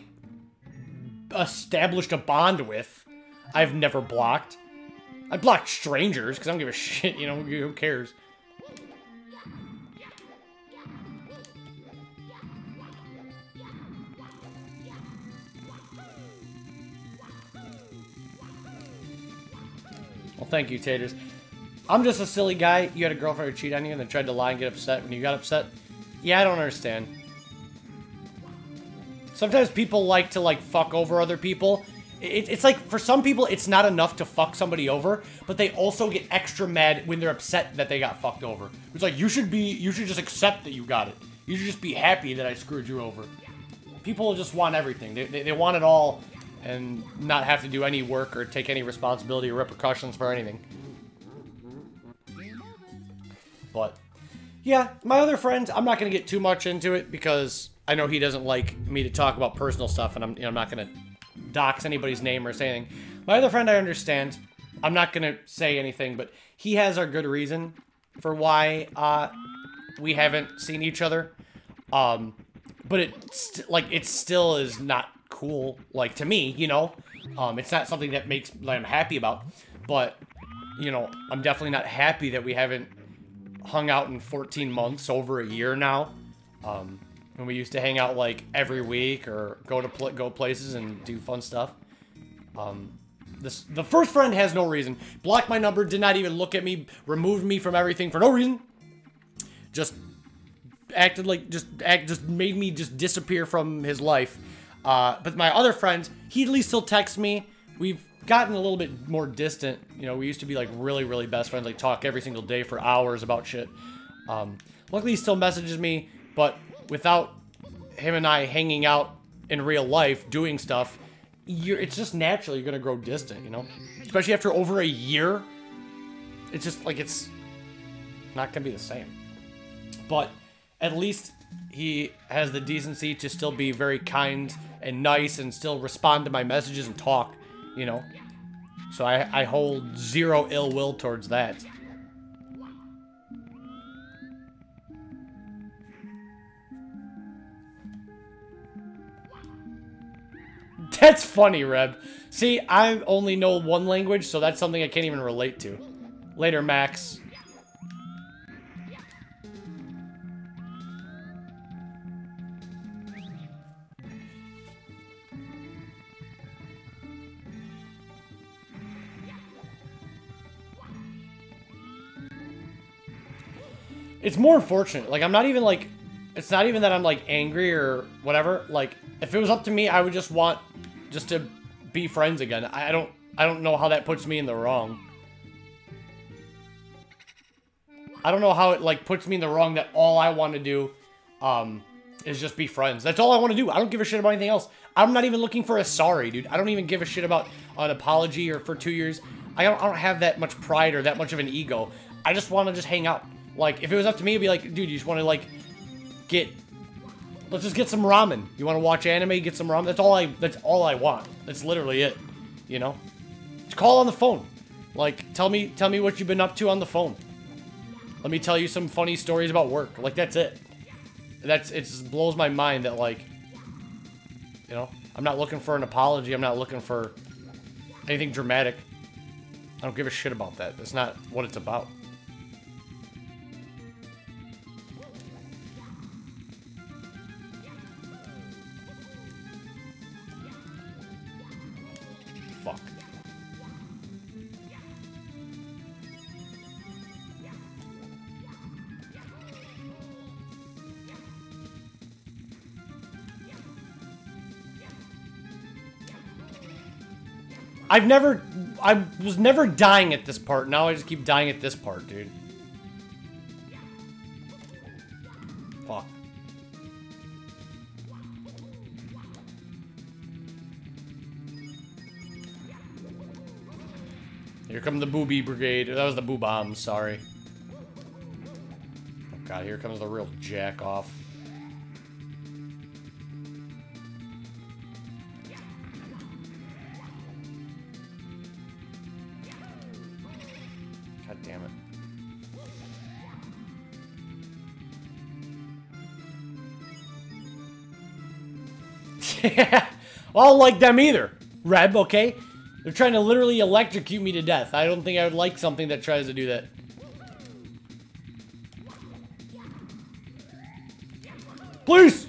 established a bond with, I've never blocked. I blocked strangers because I don't give a shit, you know. Who cares? Thank you, Taters. I'm just a silly guy. You had a girlfriend who cheated on you and then tried to lie and get upset when you got upset. Yeah, I don't understand. Sometimes people like to, like, fuck over other people. It, it's like, for some people, it's not enough to fuck somebody over, but they also get extra mad when they're upset that they got fucked over. It's like, you should be, you should just accept that you got it. You should just be happy that I screwed you over. People just want everything. They, they, they want it all and not have to do any work or take any responsibility or repercussions for anything. But, yeah, my other friend, I'm not going to get too much into it because I know he doesn't like me to talk about personal stuff and I'm, you know, I'm not going to dox anybody's name or say anything. My other friend, I understand. I'm not going to say anything, but he has our good reason for why uh, we haven't seen each other. Um, but it, like, it still is not cool, like, to me, you know? Um, it's not something that makes, that I'm happy about, but, you know, I'm definitely not happy that we haven't hung out in 14 months, over a year now. Um, and we used to hang out, like, every week or go to pl go places and do fun stuff. Um, this, the first friend has no reason. Blocked my number, did not even look at me, removed me from everything for no reason. Just acted like, just act, just made me just disappear from his life. Uh, but my other friend, he at least still texts me. We've gotten a little bit more distant. You know, we used to be like really, really best friends, like talk every single day for hours about shit. Um, luckily, he still messages me, but without him and I hanging out in real life doing stuff, it's just natural you're gonna grow distant, you know? Especially after over a year. It's just like it's not gonna be the same. But at least he has the decency to still be very kind and nice and still respond to my messages and talk, you know? So I, I hold zero ill will towards that. That's funny, Reb. See, I only know one language, so that's something I can't even relate to. Later, Max. It's more unfortunate. Like, I'm not even, like... It's not even that I'm, like, angry or whatever. Like, if it was up to me, I would just want just to be friends again. I don't... I don't know how that puts me in the wrong. I don't know how it, like, puts me in the wrong that all I want to do, um, is just be friends. That's all I want to do. I don't give a shit about anything else. I'm not even looking for a sorry, dude. I don't even give a shit about an apology or for two years. I don't, I don't have that much pride or that much of an ego. I just want to just hang out. Like, if it was up to me, it'd be like, dude, you just want to, like, get... Let's just get some ramen. You want to watch anime, get some ramen? That's all I, that's all I want. That's literally it. You know? Just call on the phone. Like, tell me, tell me what you've been up to on the phone. Let me tell you some funny stories about work. Like, that's it. That's, it just blows my mind that, like, you know, I'm not looking for an apology. I'm not looking for anything dramatic. I don't give a shit about that. That's not what it's about. I've never, I was never dying at this part. Now I just keep dying at this part, dude. Fuck. Here come the booby brigade. That was the boo bomb, sorry. Oh god, here comes the real jack off. I don't like them either. Reb, okay? They're trying to literally electrocute me to death. I don't think I would like something that tries to do that. Please!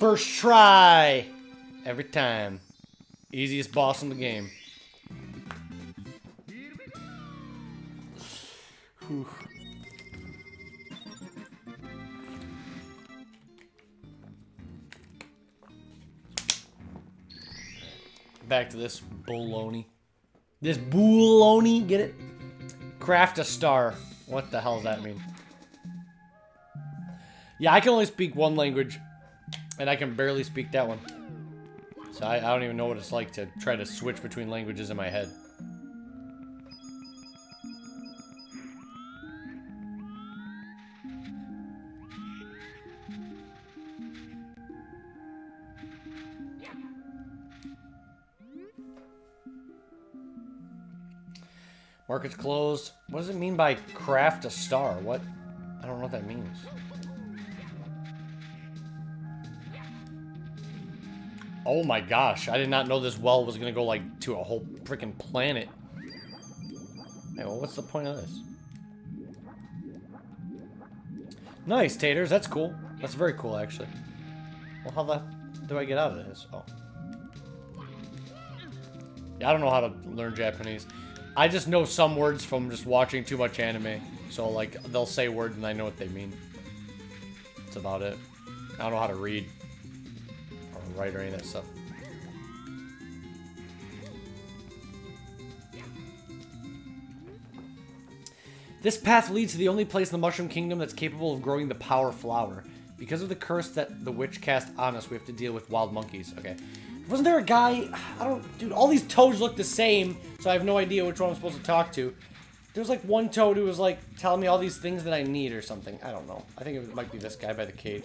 First try! Every time. Easiest boss in the game. Back to this baloney. This baloney, get it? Craft a star. What the hell does that mean? Yeah, I can only speak one language, and I can barely speak that one. So I, I don't even know what it's like to try to switch between languages in my head. Market's closed. What does it mean by craft a star? What? I don't know what that means. Oh my gosh, I did not know this well was gonna go like to a whole freaking planet. Hey, well, what's the point of this? Nice, taters, that's cool. That's very cool, actually. Well, how the do I get out of this? Oh. Yeah, I don't know how to learn Japanese. I just know some words from just watching too much anime. So, like, they'll say words and I know what they mean. That's about it. I don't know how to read or write or any of that stuff. This path leads to the only place in the Mushroom Kingdom that's capable of growing the Power Flower. Because of the curse that the witch cast on us, we have to deal with wild monkeys. Okay. Wasn't there a guy... I don't... Dude, all these toads look the same, so I have no idea which one I'm supposed to talk to. There's like one toad who was like telling me all these things that I need or something. I don't know. I think it might be this guy by the cage.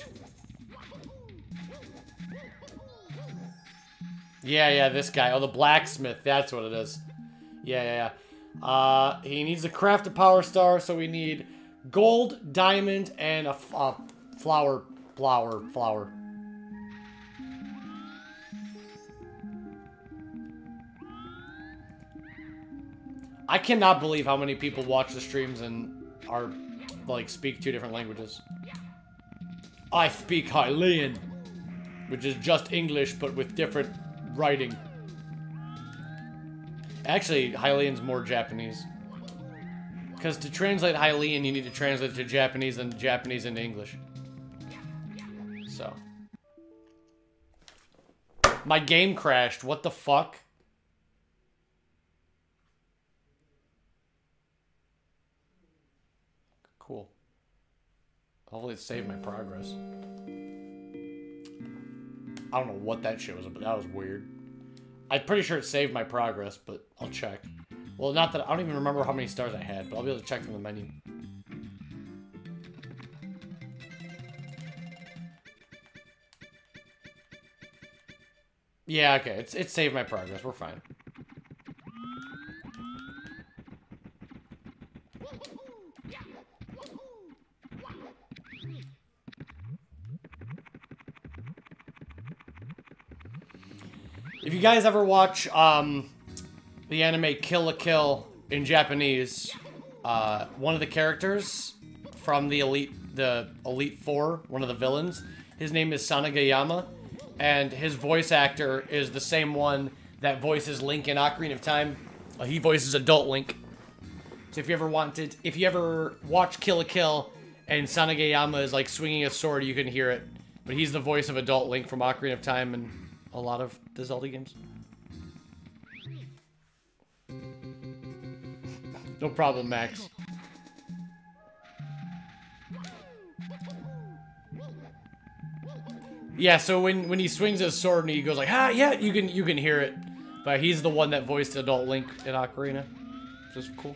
Yeah, yeah, this guy. Oh, the blacksmith. That's what it is. Yeah, yeah, yeah. Uh, he needs to craft a power star, so we need gold, diamond, and a flower, flower, flower. I cannot believe how many people watch the streams and are, like, speak two different languages. I speak Hylian, which is just English, but with different writing. Actually, Hylian's more Japanese. Because to translate Hylian, you need to translate it to Japanese and Japanese into English. So. My game crashed. What the fuck? Cool. Hopefully it saved my progress. I don't know what that shit was, but that was weird. I'm pretty sure it saved my progress, but I'll check. Well, not that I don't even remember how many stars I had, but I'll be able to check from the menu. Yeah, okay. It's it saved my progress. We're fine. You guys ever watch um, the anime Kill la Kill in Japanese, uh, one of the characters from the Elite the Elite Four, one of the villains, his name is Sanageyama, and his voice actor is the same one that voices Link in Ocarina of Time. Uh, he voices Adult Link. So if you ever wanted, if you ever watch Kill la Kill and Sanageyama is like swinging a sword, you can hear it. But he's the voice of Adult Link from Ocarina of Time and a lot of the Zelda games. no problem, Max. Yeah, so when when he swings his sword and he goes like, ah, yeah, you can you can hear it, but he's the one that voiced Adult Link in Ocarina, which is cool.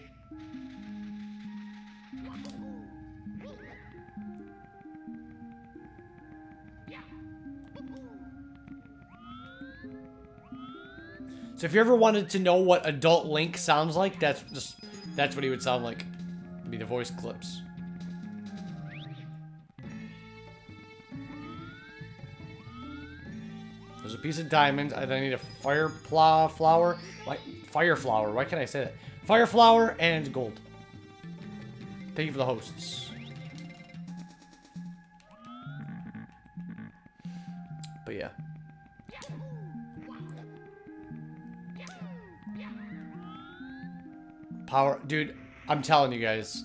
So if you ever wanted to know what Adult Link sounds like, that's just that's what he would sound like. Be the voice clips. There's a piece of diamond. I need a fire plow flower. Why fire flower? Why can't I say that? Fire flower and gold. Thank you for the hosts. But yeah. Power, dude. I'm telling you guys.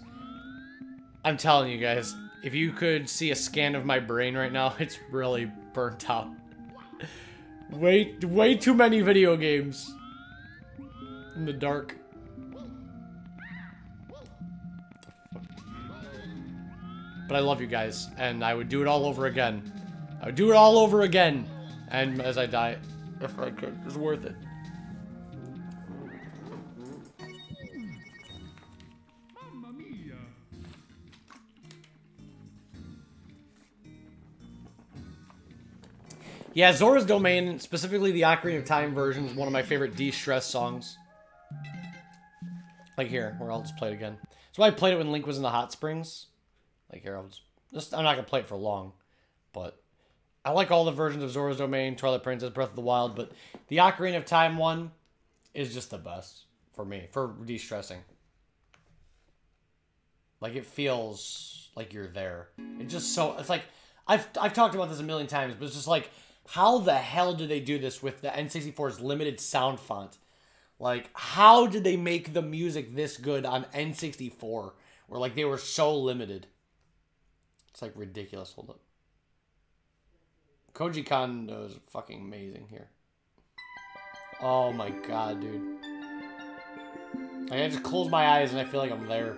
I'm telling you guys. If you could see a scan of my brain right now, it's really burnt out. Way, way too many video games. In the dark. But I love you guys, and I would do it all over again. I would do it all over again. And as I die, if I could, it's worth it. Yeah, Zora's Domain, specifically the Ocarina of Time version, is one of my favorite de-stress songs. Like here, where I'll just play it again. So I played it when Link was in the hot springs. Like here, I'll just, just I'm not gonna play it for long, but I like all the versions of Zora's Domain, Twilight Princess, Breath of the Wild, but the Ocarina of Time one is just the best for me for de-stressing. Like it feels like you're there. It's just so it's like I've I've talked about this a million times, but it's just like how the hell do they do this with the N64's limited sound font? Like, how did they make the music this good on N64? Where, like, they were so limited. It's, like, ridiculous. Hold up. Koji Kondo is fucking amazing here. Oh my god, dude. Like, I just close my eyes and I feel like I'm there.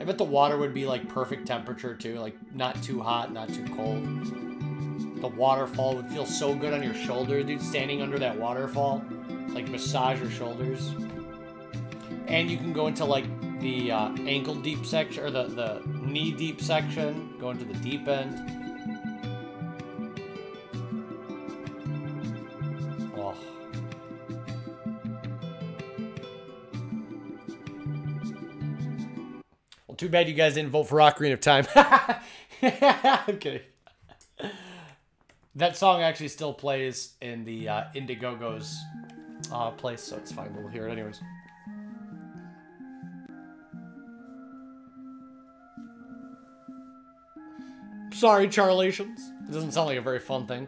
I bet the water would be, like, perfect temperature, too. Like, not too hot, not too cold the waterfall would feel so good on your shoulder, dude, standing under that waterfall. Like, massage your shoulders. And you can go into, like, the uh, ankle deep section, or the, the knee deep section, go into the deep end. Oh. Well, too bad you guys didn't vote for Ocarina of Time. I'm kidding. That song actually still plays in the uh, Indiegogo's uh, place, so it's fine. We'll hear it anyways. Sorry, Charlations. It doesn't sound like a very fun thing.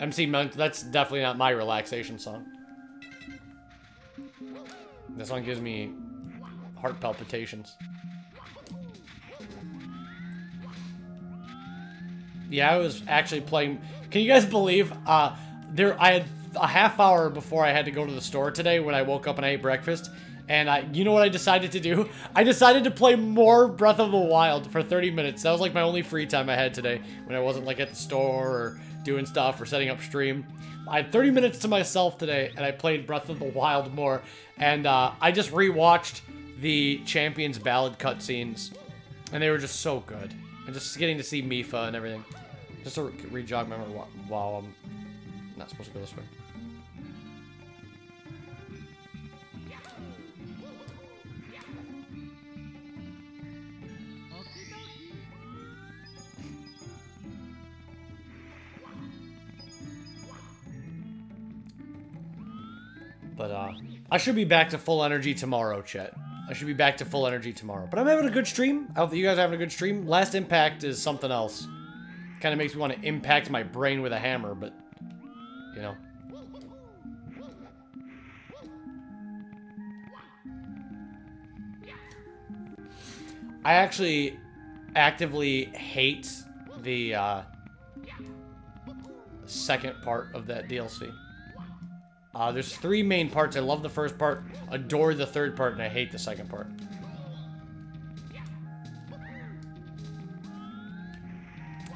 MC Monk, that's definitely not my relaxation song. This one gives me heart palpitations. Yeah, I was actually playing. Can you guys believe? Uh, there, I had a half hour before I had to go to the store today when I woke up and I ate breakfast. And I, you know what I decided to do? I decided to play more Breath of the Wild for 30 minutes. That was like my only free time I had today when I wasn't like at the store or doing stuff or setting up stream. I had 30 minutes to myself today, and I played Breath of the Wild more. And uh, I just rewatched the Champions Ballad cutscenes, and they were just so good. And just getting to see Mipha and everything. Just to re-jog my memory while I'm not supposed to go this way. But uh, I should be back to full energy tomorrow, Chet. I should be back to full energy tomorrow. But I'm having a good stream. I hope that you guys are having a good stream. Last Impact is something else. Kind of makes me want to impact my brain with a hammer, but, you know. I actually actively hate the uh, second part of that DLC. Uh, there's three main parts. I love the first part, adore the third part, and I hate the second part.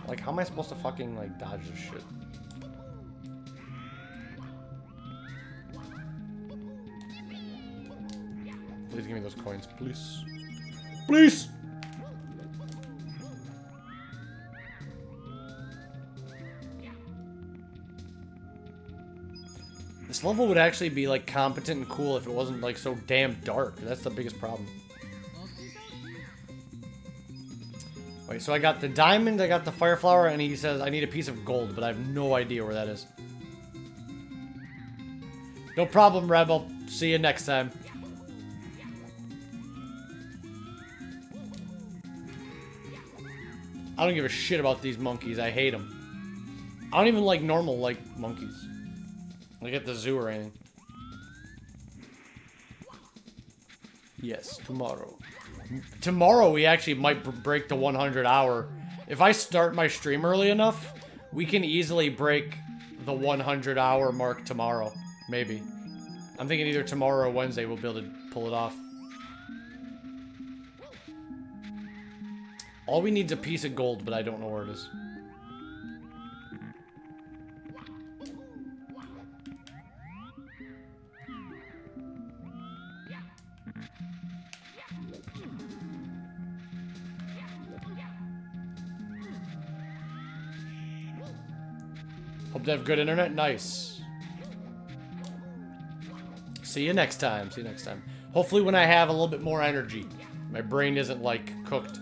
Like, how am I supposed to fucking, like, dodge this shit? Please give me those coins, please. Please! This level would actually be, like, competent and cool if it wasn't, like, so damn dark. That's the biggest problem. Wait, so I got the diamond, I got the fire flower, and he says I need a piece of gold, but I have no idea where that is. No problem, Rebel. See you next time. I don't give a shit about these monkeys. I hate them. I don't even like normal, like, monkeys. Like at the zoo or anything. Yes, tomorrow. Tomorrow we actually might break the 100 hour. If I start my stream early enough, we can easily break the 100 hour mark tomorrow. Maybe. I'm thinking either tomorrow or Wednesday we'll be able to pull it off. All we need is a piece of gold, but I don't know where it is. Hope to have good internet. Nice. See you next time. See you next time. Hopefully when I have a little bit more energy. My brain isn't, like, cooked.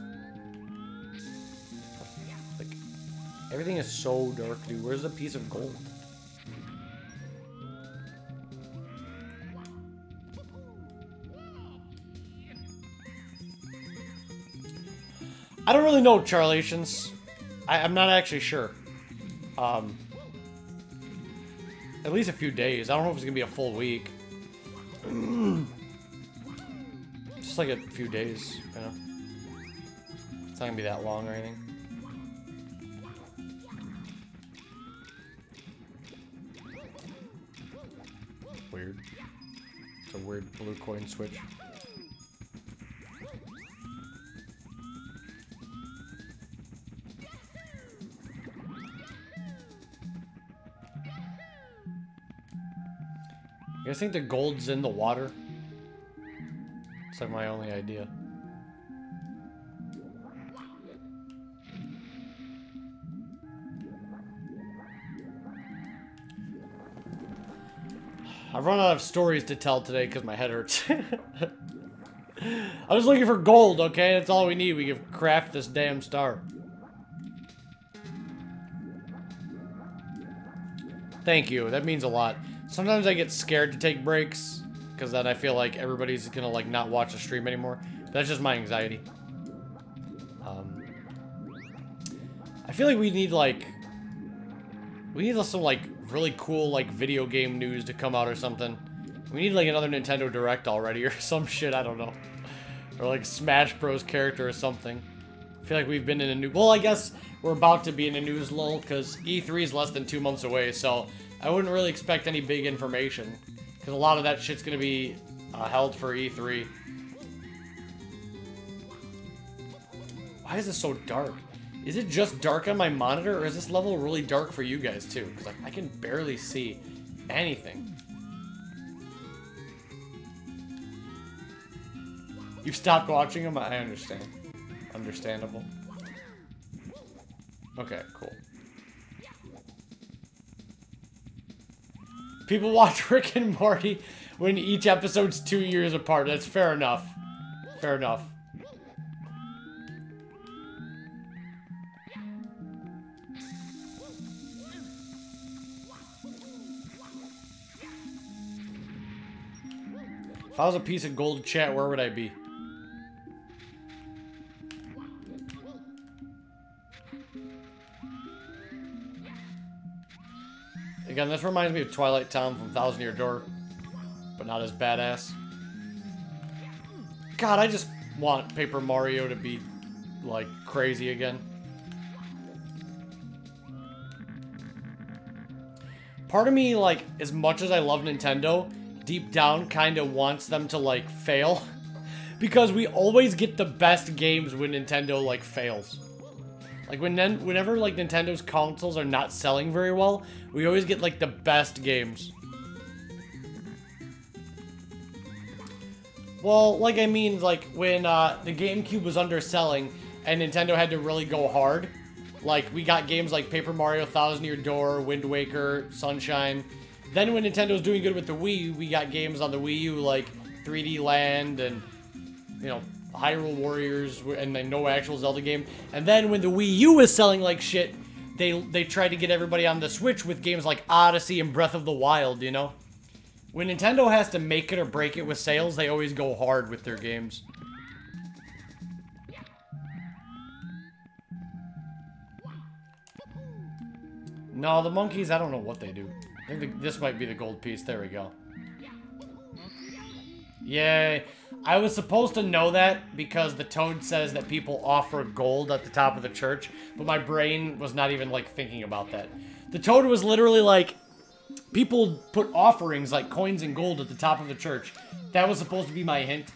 Like, everything is so dark, dude. Where's the piece of gold? I don't really know, Charlations. I, I'm not actually sure. Um, at least a few days. I don't know if it's gonna be a full week. Just like a few days, you know. It's not gonna be that long or anything. Weird. It's a weird blue coin switch. Guys think the gold's in the water? It's like my only idea. I've run out of stories to tell today because my head hurts. I was looking for gold, okay? That's all we need. We can craft this damn star. Thank you. That means a lot. Sometimes I get scared to take breaks, because then I feel like everybody's gonna, like, not watch the stream anymore. That's just my anxiety. Um, I feel like we need, like, we need some, like, really cool, like, video game news to come out or something. We need, like, another Nintendo Direct already, or some shit, I don't know. Or, like, Smash Bros. character or something. I feel like we've been in a new... Well, I guess we're about to be in a news lull, because E3 is less than two months away, so I wouldn't really expect any big information. Because a lot of that shit's going to be uh, held for E3. Why is this so dark? Is it just dark on my monitor, or is this level really dark for you guys too? Because I, I can barely see anything. You've stopped watching them? I understand. Understandable. Okay, cool. People watch Rick and Morty when each episode's two years apart. That's fair enough. Fair enough. If I was a piece of gold chat, where would I be? Again, this reminds me of Twilight Town from Thousand Year Door, but not as badass. God, I just want Paper Mario to be, like, crazy again. Part of me, like, as much as I love Nintendo, deep down kind of wants them to, like, fail. because we always get the best games when Nintendo, like, fails. Like, when whenever, like, Nintendo's consoles are not selling very well, we always get, like, the best games. Well, like, I mean, like, when uh, the GameCube was underselling and Nintendo had to really go hard, like, we got games like Paper Mario, Thousand Year Door, Wind Waker, Sunshine. Then when Nintendo was doing good with the Wii, we got games on the Wii U like 3D Land and, you know, Hyrule Warriors and then no actual Zelda game. And then when the Wii U was selling like shit, they they tried to get everybody on the Switch with games like Odyssey and Breath of the Wild, you know? When Nintendo has to make it or break it with sales, they always go hard with their games. No, the monkeys, I don't know what they do. I think the, this might be the gold piece. There we go. Yay. I was supposed to know that because the toad says that people offer gold at the top of the church, but my brain was not even, like, thinking about that. The toad was literally like, people put offerings, like coins and gold, at the top of the church. That was supposed to be my hint.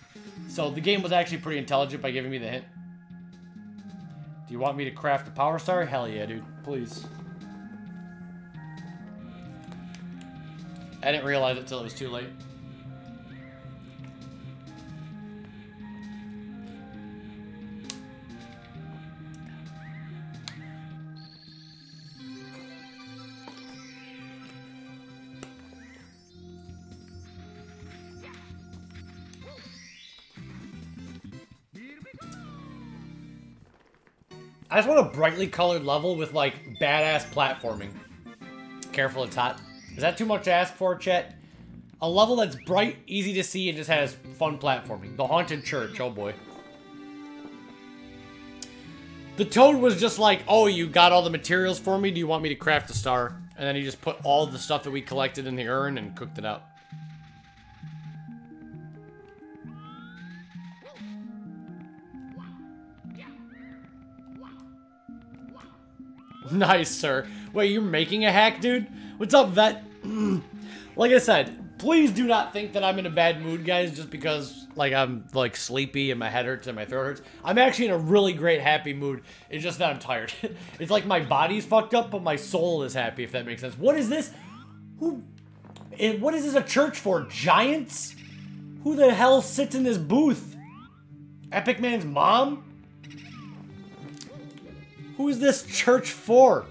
So the game was actually pretty intelligent by giving me the hint. Do you want me to craft a power star? Hell yeah, dude. Please. I didn't realize it till it was too late. I just want a brightly colored level with, like, badass platforming. Careful, it's hot. Is that too much to ask for, Chet? A level that's bright, easy to see, and just has fun platforming. The Haunted Church, oh boy. The Toad was just like, oh, you got all the materials for me? Do you want me to craft a star? And then he just put all the stuff that we collected in the urn and cooked it out. Nice, sir. Wait, you're making a hack, dude? What's up, vet? like I said, please do not think that I'm in a bad mood, guys, just because, like, I'm, like, sleepy and my head hurts and my throat hurts. I'm actually in a really great, happy mood. It's just that I'm tired. it's like my body's fucked up, but my soul is happy, if that makes sense. What is this? Who... What is this a church for? Giants? Who the hell sits in this booth? Epic Man's mom? Who is this church for?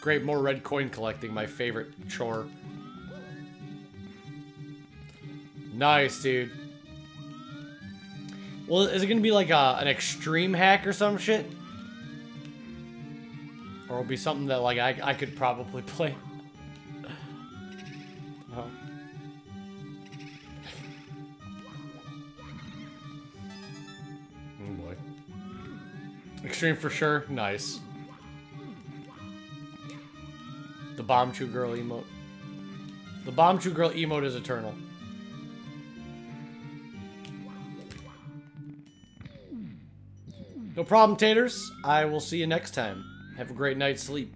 Great, more red coin collecting, my favorite chore. Nice, dude. Well, is it to be like a, an extreme hack or some shit? Or it'll be something that like I, I could probably play. Extreme for sure. Nice. The bomb Bombchu Girl emote. The bomb Bombchu Girl emote is eternal. No problem, taters. I will see you next time. Have a great night's sleep.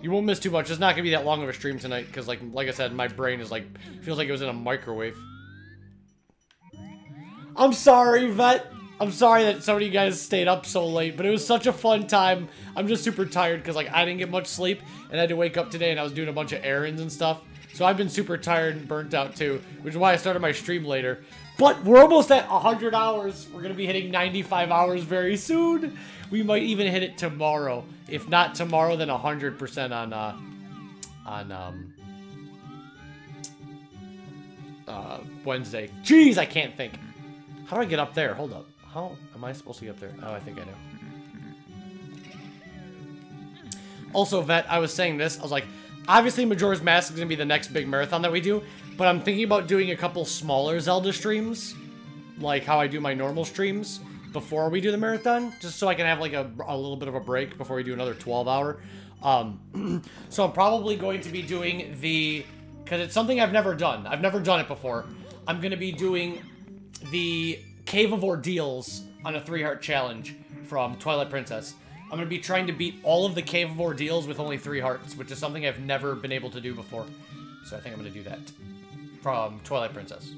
You won't miss too much. It's not gonna be that long of a stream tonight, because like like I said, my brain is like feels like it was in a microwave. I'm sorry, Vet. I'm sorry that some of you guys stayed up so late, but it was such a fun time. I'm just super tired because like I didn't get much sleep and I had to wake up today and I was doing a bunch of errands and stuff. So I've been super tired and burnt out too, which is why I started my stream later. But we're almost at 100 hours. We're going to be hitting 95 hours very soon. We might even hit it tomorrow. If not tomorrow, then 100% on, uh, on, um, uh, Wednesday. Jeez, I can't think. How do I get up there? Hold up. How am I supposed to get up there? Oh, I think I know. Also, Vet, I was saying this. I was like, obviously Majora's Mask is going to be the next big marathon that we do, but I'm thinking about doing a couple smaller Zelda streams, like how I do my normal streams before we do the marathon, just so I can have like a, a little bit of a break before we do another 12 hour. Um, so I'm probably going to be doing the, because it's something I've never done. I've never done it before. I'm going to be doing the Cave of Ordeals on a three heart challenge from Twilight Princess. I'm going to be trying to beat all of the Cave of Ordeals with only three hearts, which is something I've never been able to do before. So I think I'm going to do that from Twilight Princess.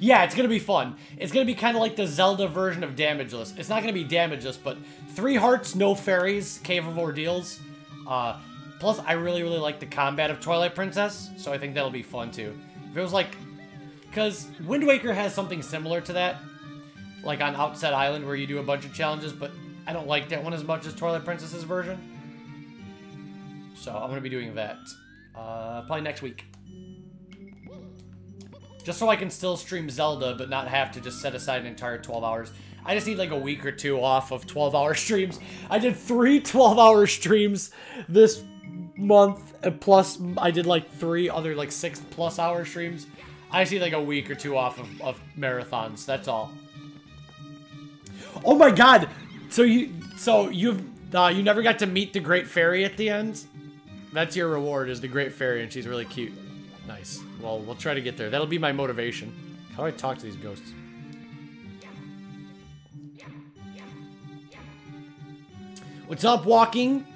Yeah, it's gonna be fun. It's gonna be kind of like the Zelda version of Damageless. It's not gonna be Damageless, but three hearts, no fairies, Cave of Ordeals. Uh, plus, I really, really like the combat of Twilight Princess, so I think that'll be fun too. If it was like, because Wind Waker has something similar to that, like on Outset Island where you do a bunch of challenges, but I don't like that one as much as Twilight Princess's version. So I'm gonna be doing that uh, probably next week. Just so I can still stream Zelda, but not have to just set aside an entire 12 hours. I just need like a week or two off of 12 hour streams. I did three 12 hour streams this month, and plus I did like three other like six plus hour streams. I just need like a week or two off of, of marathons, that's all. Oh my god! So you, so you've, uh, you never got to meet the Great Fairy at the end? That's your reward, is the Great Fairy, and she's really cute. Nice. Well, we'll try to get there. That'll be my motivation. How do I talk to these ghosts? What's up, Walking?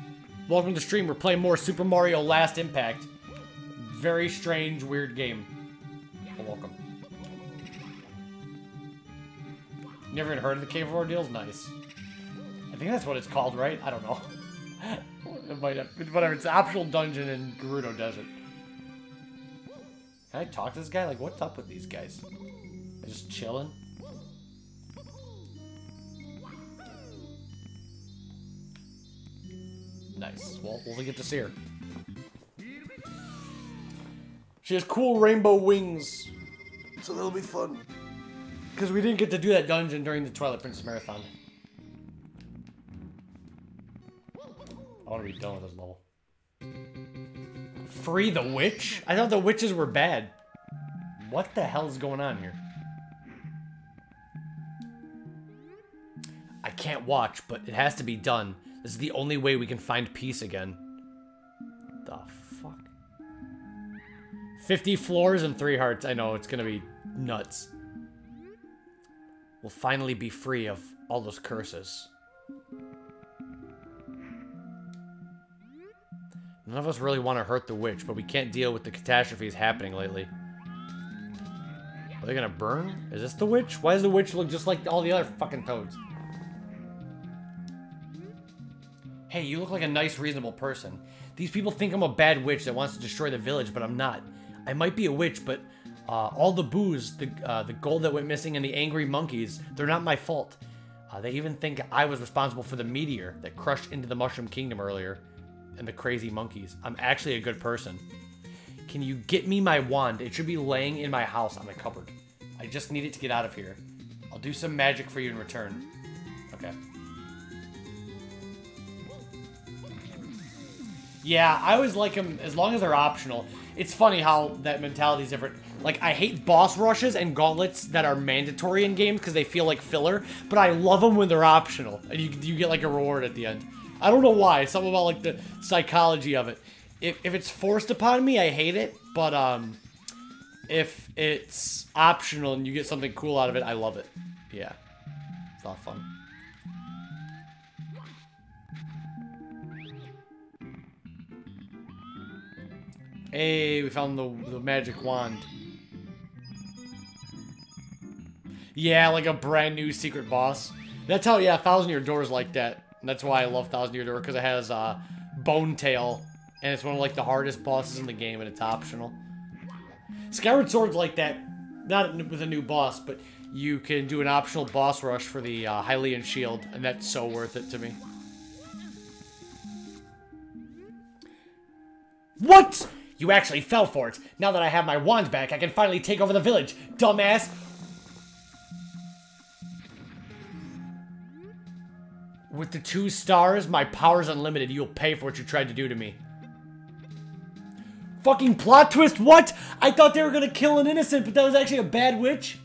Welcome to the stream. We're playing more Super Mario Last Impact. Very strange, weird game. Welcome. Never even heard of the Cave of Ordeals? Nice. I think that's what it's called, right? I don't know. it might have, whatever. It's an optional dungeon in Gerudo Desert. Can I talk to this guy? Like, what's up with these guys? They're just chilling? Nice. Well, we'll get to see her. She has cool rainbow wings. So that'll be fun. Because we didn't get to do that dungeon during the Twilight Princess Marathon. I want to be done with this level. Free the witch? I thought the witches were bad. What the hell is going on here? I can't watch, but it has to be done. This is the only way we can find peace again. The fuck? 50 floors and 3 hearts. I know, it's gonna be nuts. We'll finally be free of all those curses. None of us really want to hurt the witch, but we can't deal with the catastrophes happening lately. Are they gonna burn? Is this the witch? Why does the witch look just like all the other fucking toads? Hey, you look like a nice, reasonable person. These people think I'm a bad witch that wants to destroy the village, but I'm not. I might be a witch, but uh, all the booze, the, uh, the gold that went missing, and the angry monkeys, they're not my fault. Uh, they even think I was responsible for the meteor that crushed into the Mushroom Kingdom earlier, and the crazy monkeys. I'm actually a good person. Can you get me my wand? It should be laying in my house on the cupboard. I just need it to get out of here. I'll do some magic for you in return. Okay. Yeah, I always like them as long as they're optional. It's funny how that mentality is different. Like, I hate boss rushes and gauntlets that are mandatory in games because they feel like filler, but I love them when they're optional and you, you get like a reward at the end. I don't know why. Something about like the psychology of it. If, if it's forced upon me, I hate it. But um, if it's optional and you get something cool out of it, I love it. Yeah, it's a lot of fun. Hey, we found the, the magic wand. Yeah, like a brand new secret boss. That's how, yeah, Thousand Year Door is like that. And that's why I love Thousand Year Door, because it has uh, Bonetail. And it's one of like the hardest bosses in the game, and it's optional. Skyward Sword's like that, not with a new boss, but you can do an optional boss rush for the uh, Hylian Shield, and that's so worth it to me. What? You actually fell for it. Now that I have my wand back, I can finally take over the village. Dumbass. With the two stars, my power's unlimited. You'll pay for what you tried to do to me. Fucking plot twist, what? I thought they were gonna kill an innocent, but that was actually a bad witch?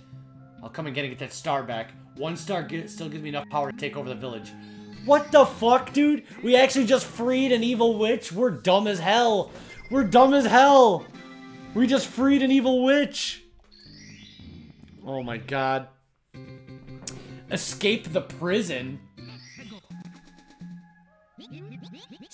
I'll come again and get, that star back. One star get, still gives me enough power to take over the village. What the fuck, dude? We actually just freed an evil witch? We're dumb as hell. We're dumb as hell. We just freed an evil witch. Oh my god. Escape the prison?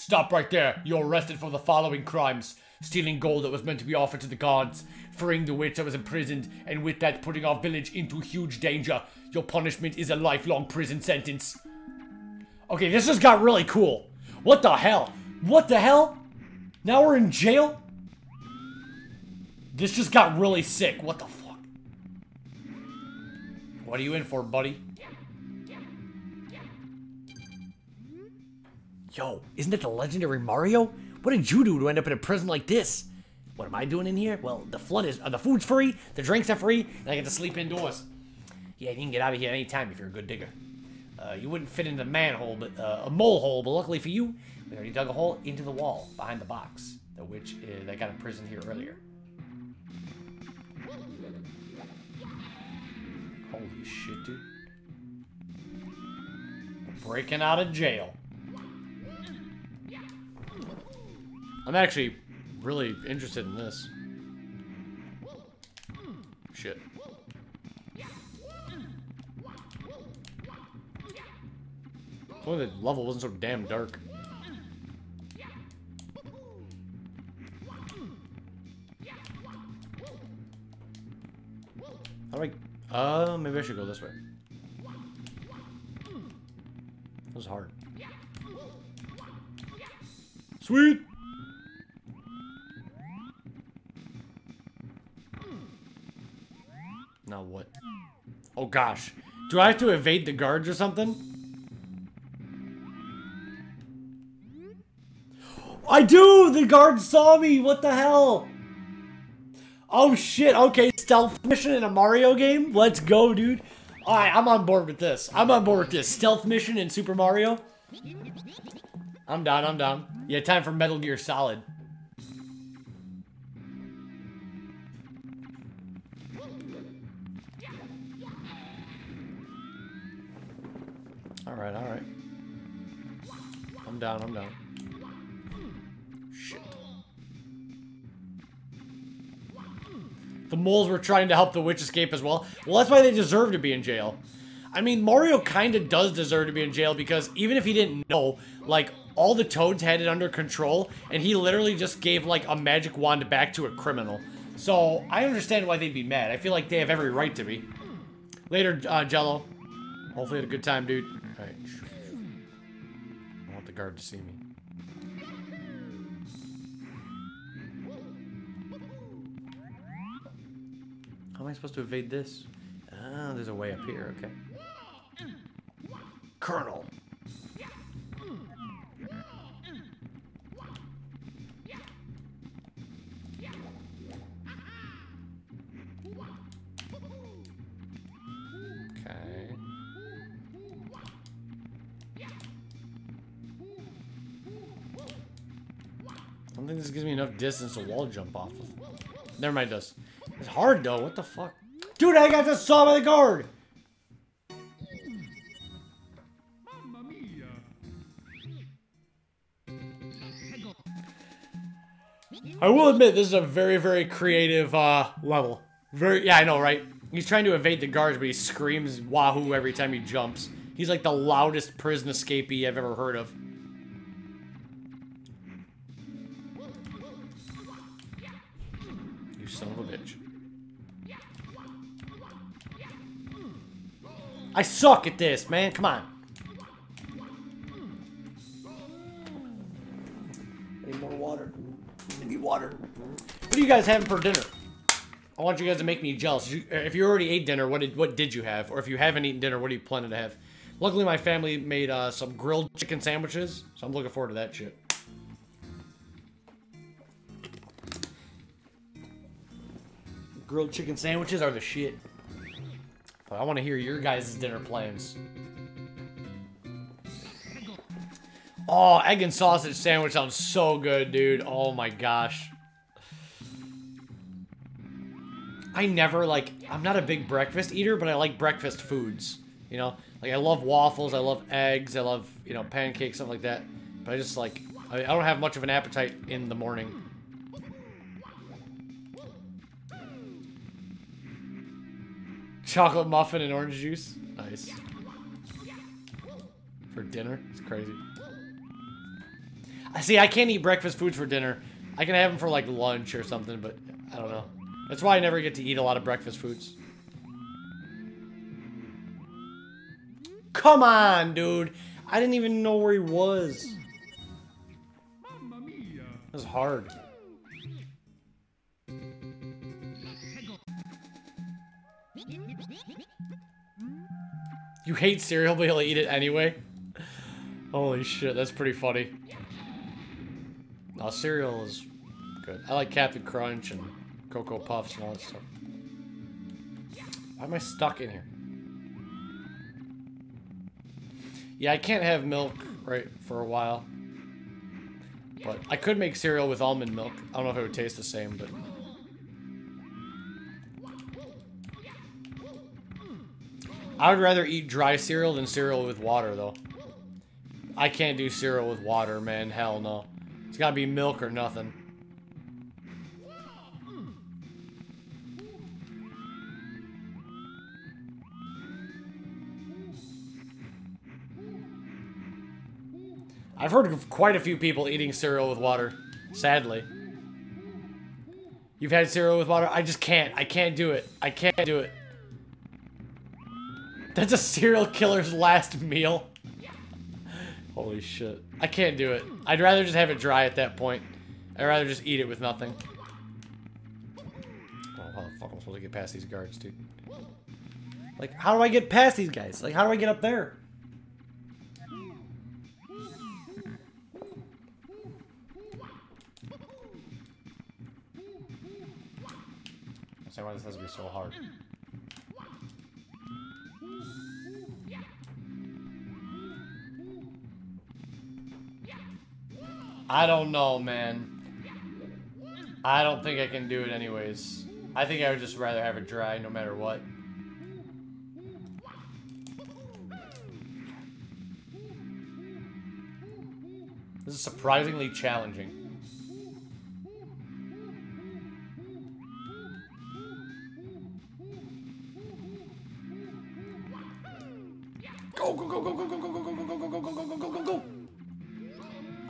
Stop right there. You're arrested for the following crimes. Stealing gold that was meant to be offered to the gods, freeing the witch that was imprisoned, and with that putting our village into huge danger. Your punishment is a lifelong prison sentence. Okay, this just got really cool. What the hell? What the hell? Now we're in jail? This just got really sick. What the fuck? What are you in for, buddy? Yo, isn't it the legendary Mario? What did you do to end up in a prison like this? What am I doing in here? Well, the flood is, uh, the food's free, the drinks are free, and I get to sleep indoors. Yeah, you can get out of here anytime if you're a good digger. Uh, you wouldn't fit into the manhole, but uh, a mole hole. But luckily for you, we already dug a hole into the wall behind the box, the witch uh, that got imprisoned here earlier. Holy shit, dude! Breaking out of jail. I'm actually really interested in this. Shit. Boy, the level wasn't so damn dark. How do I... Uh, maybe I should go this way. That was hard. Sweet! Now what? Oh gosh. Do I have to evade the guards or something? I do! The guards saw me! What the hell? Oh shit, okay, stealth mission in a Mario game? Let's go, dude. Alright, I'm on board with this. I'm on board with this. Stealth mission in Super Mario? I'm down, I'm down. Yeah, time for Metal Gear Solid. Alright, alright. I'm down, I'm down. Shit. The moles were trying to help the witch escape as well. Well, that's why they deserve to be in jail. I mean, Mario kind of does deserve to be in jail because even if he didn't know, like, all the Toads had it under control, and he literally just gave, like, a magic wand back to a criminal. So, I understand why they'd be mad. I feel like they have every right to be. Later, uh, Jello. Hopefully had a good time, dude. I want the guard to see me. How am I supposed to evade this? Ah, there's a way up here, okay. Colonel. Think this gives me enough distance to wall jump off of. Never mind, this. It's hard though, what the fuck? Dude, I got just saw by the guard! I will admit, this is a very, very creative uh, level. Very, yeah, I know, right? He's trying to evade the guards, but he screams wahoo every time he jumps. He's like the loudest prison escapee I've ever heard of. I suck at this, man. Come on. I need more water. I need water. What are you guys having for dinner? I want you guys to make me jealous. If you already ate dinner, what did what did you have? Or if you haven't eaten dinner, what are you planning to have? Luckily, my family made uh, some grilled chicken sandwiches, so I'm looking forward to that shit. Grilled chicken sandwiches are the shit. But I want to hear your guys' dinner plans. Oh, egg and sausage sandwich sounds so good, dude. Oh my gosh. I never like I'm not a big breakfast eater, but I like breakfast foods. You know, like I love waffles, I love eggs, I love you know pancakes, stuff like that. But I just like I, I don't have much of an appetite in the morning. Chocolate muffin and orange juice, nice. For dinner, it's crazy. I see. I can't eat breakfast foods for dinner. I can have them for like lunch or something, but I don't know. That's why I never get to eat a lot of breakfast foods. Come on, dude. I didn't even know where he was. It was hard. You hate cereal, but you'll eat it anyway? Holy shit, that's pretty funny. No, cereal is good. I like Captain Crunch and Cocoa Puffs and all that stuff. Why am I stuck in here? Yeah, I can't have milk, right, for a while. But I could make cereal with almond milk. I don't know if it would taste the same, but... I would rather eat dry cereal than cereal with water, though. I can't do cereal with water, man. Hell no. It's gotta be milk or nothing. I've heard of quite a few people eating cereal with water, sadly. You've had cereal with water? I just can't. I can't do it. I can't do it. That's a serial killer's last meal. Holy shit. I can't do it. I'd rather just have it dry at that point. I'd rather just eat it with nothing. Oh, how the fuck am I supposed to get past these guards, dude? Like, how do I get past these guys? Like, how do I get up there? I why this has to be so hard. I don't know, man. I don't think I can do it anyways. I think I would just rather have it dry no matter what. This is surprisingly challenging.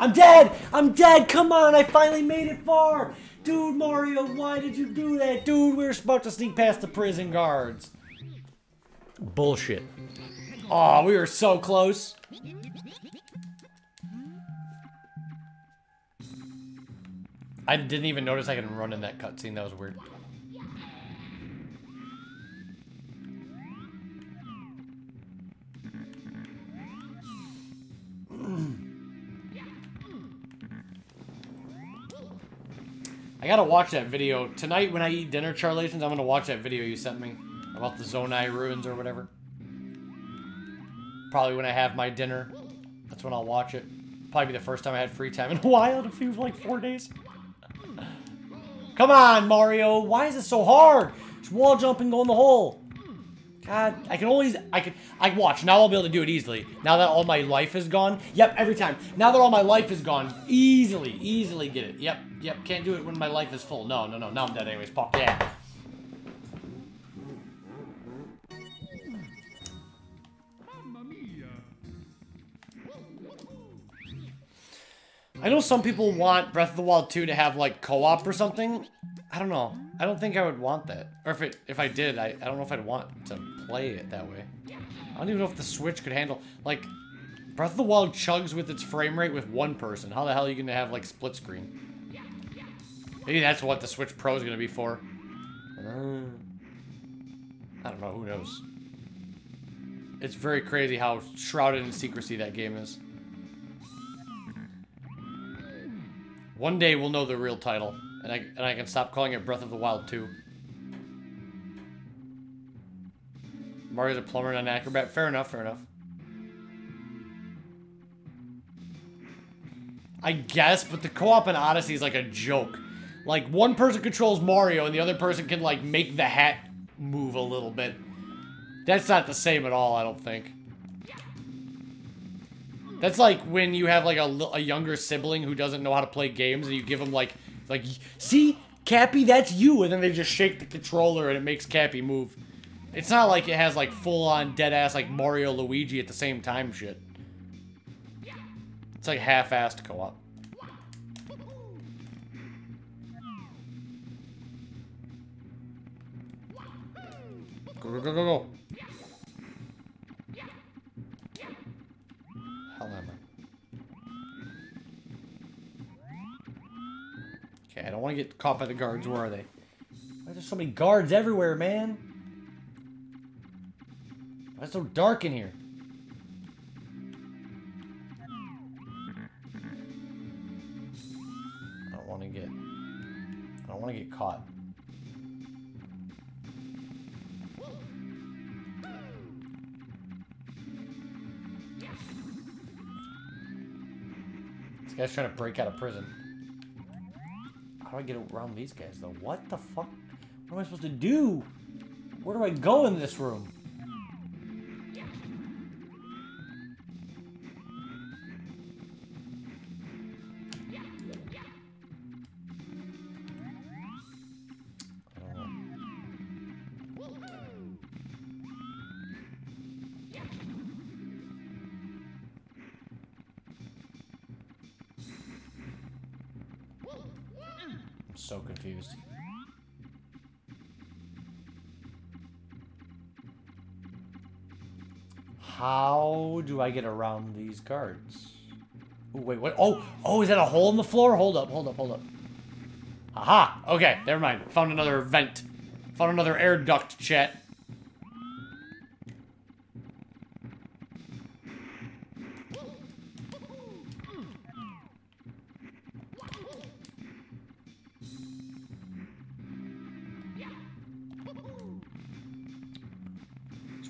I'm dead! I'm dead! Come on, I finally made it far! Dude, Mario, why did you do that? Dude, we were about to sneak past the prison guards. Bullshit. Aw, oh, we were so close. I didn't even notice I could run in that cutscene. That was weird. I gotta watch that video. Tonight when I eat dinner, Charlations, I'm gonna watch that video you sent me about the Zonai ruins or whatever. Probably when I have my dinner. That's when I'll watch it. Probably be the first time I had free time in a while. It feels like four days. Come on, Mario. Why is it so hard? Just wall jumping, go in the hole. God, I can always, I can, I watch. Now I'll be able to do it easily. Now that all my life is gone. Yep, every time. Now that all my life is gone, easily, easily get it. Yep, yep, can't do it when my life is full. No, no, no, now I'm dead anyways. Pop, yeah. I know some people want Breath of the Wild 2 to have like co-op or something. I don't know. I don't think I would want that. Or if it if I did, I, I don't know if I'd want to play it that way. I don't even know if the Switch could handle like Breath of the Wild chugs with its frame rate with one person. How the hell are you gonna have like split screen? Maybe that's what the Switch Pro is gonna be for. Uh, I don't know, who knows? It's very crazy how shrouded in secrecy that game is. One day we'll know the real title, and I and I can stop calling it Breath of the Wild 2. Mario's a plumber and an acrobat. Fair enough, fair enough. I guess, but the co-op in Odyssey is like a joke. Like, one person controls Mario and the other person can, like, make the hat move a little bit. That's not the same at all, I don't think. That's like when you have, like, a, a younger sibling who doesn't know how to play games and you give them, like, like, see, Cappy, that's you, and then they just shake the controller and it makes Cappy move. It's not like it has, like, full-on dead-ass, like, Mario Luigi at the same time shit. It's like half-assed co-op. Go, go, go, go, go. Hell am I? Okay, I don't want to get caught by the guards. Where are they? Why are there so many guards everywhere, man? Why so dark in here? I don't want to get... I don't want to get caught. This guy's trying to break out of prison. How do I get around these guys, though? What the fuck? What am I supposed to do? Where do I go in this room? Get around these guards? Ooh, wait, what? Oh, oh, is that a hole in the floor? Hold up, hold up, hold up. Aha! Okay, never mind. Found another vent. Found another air duct, chat.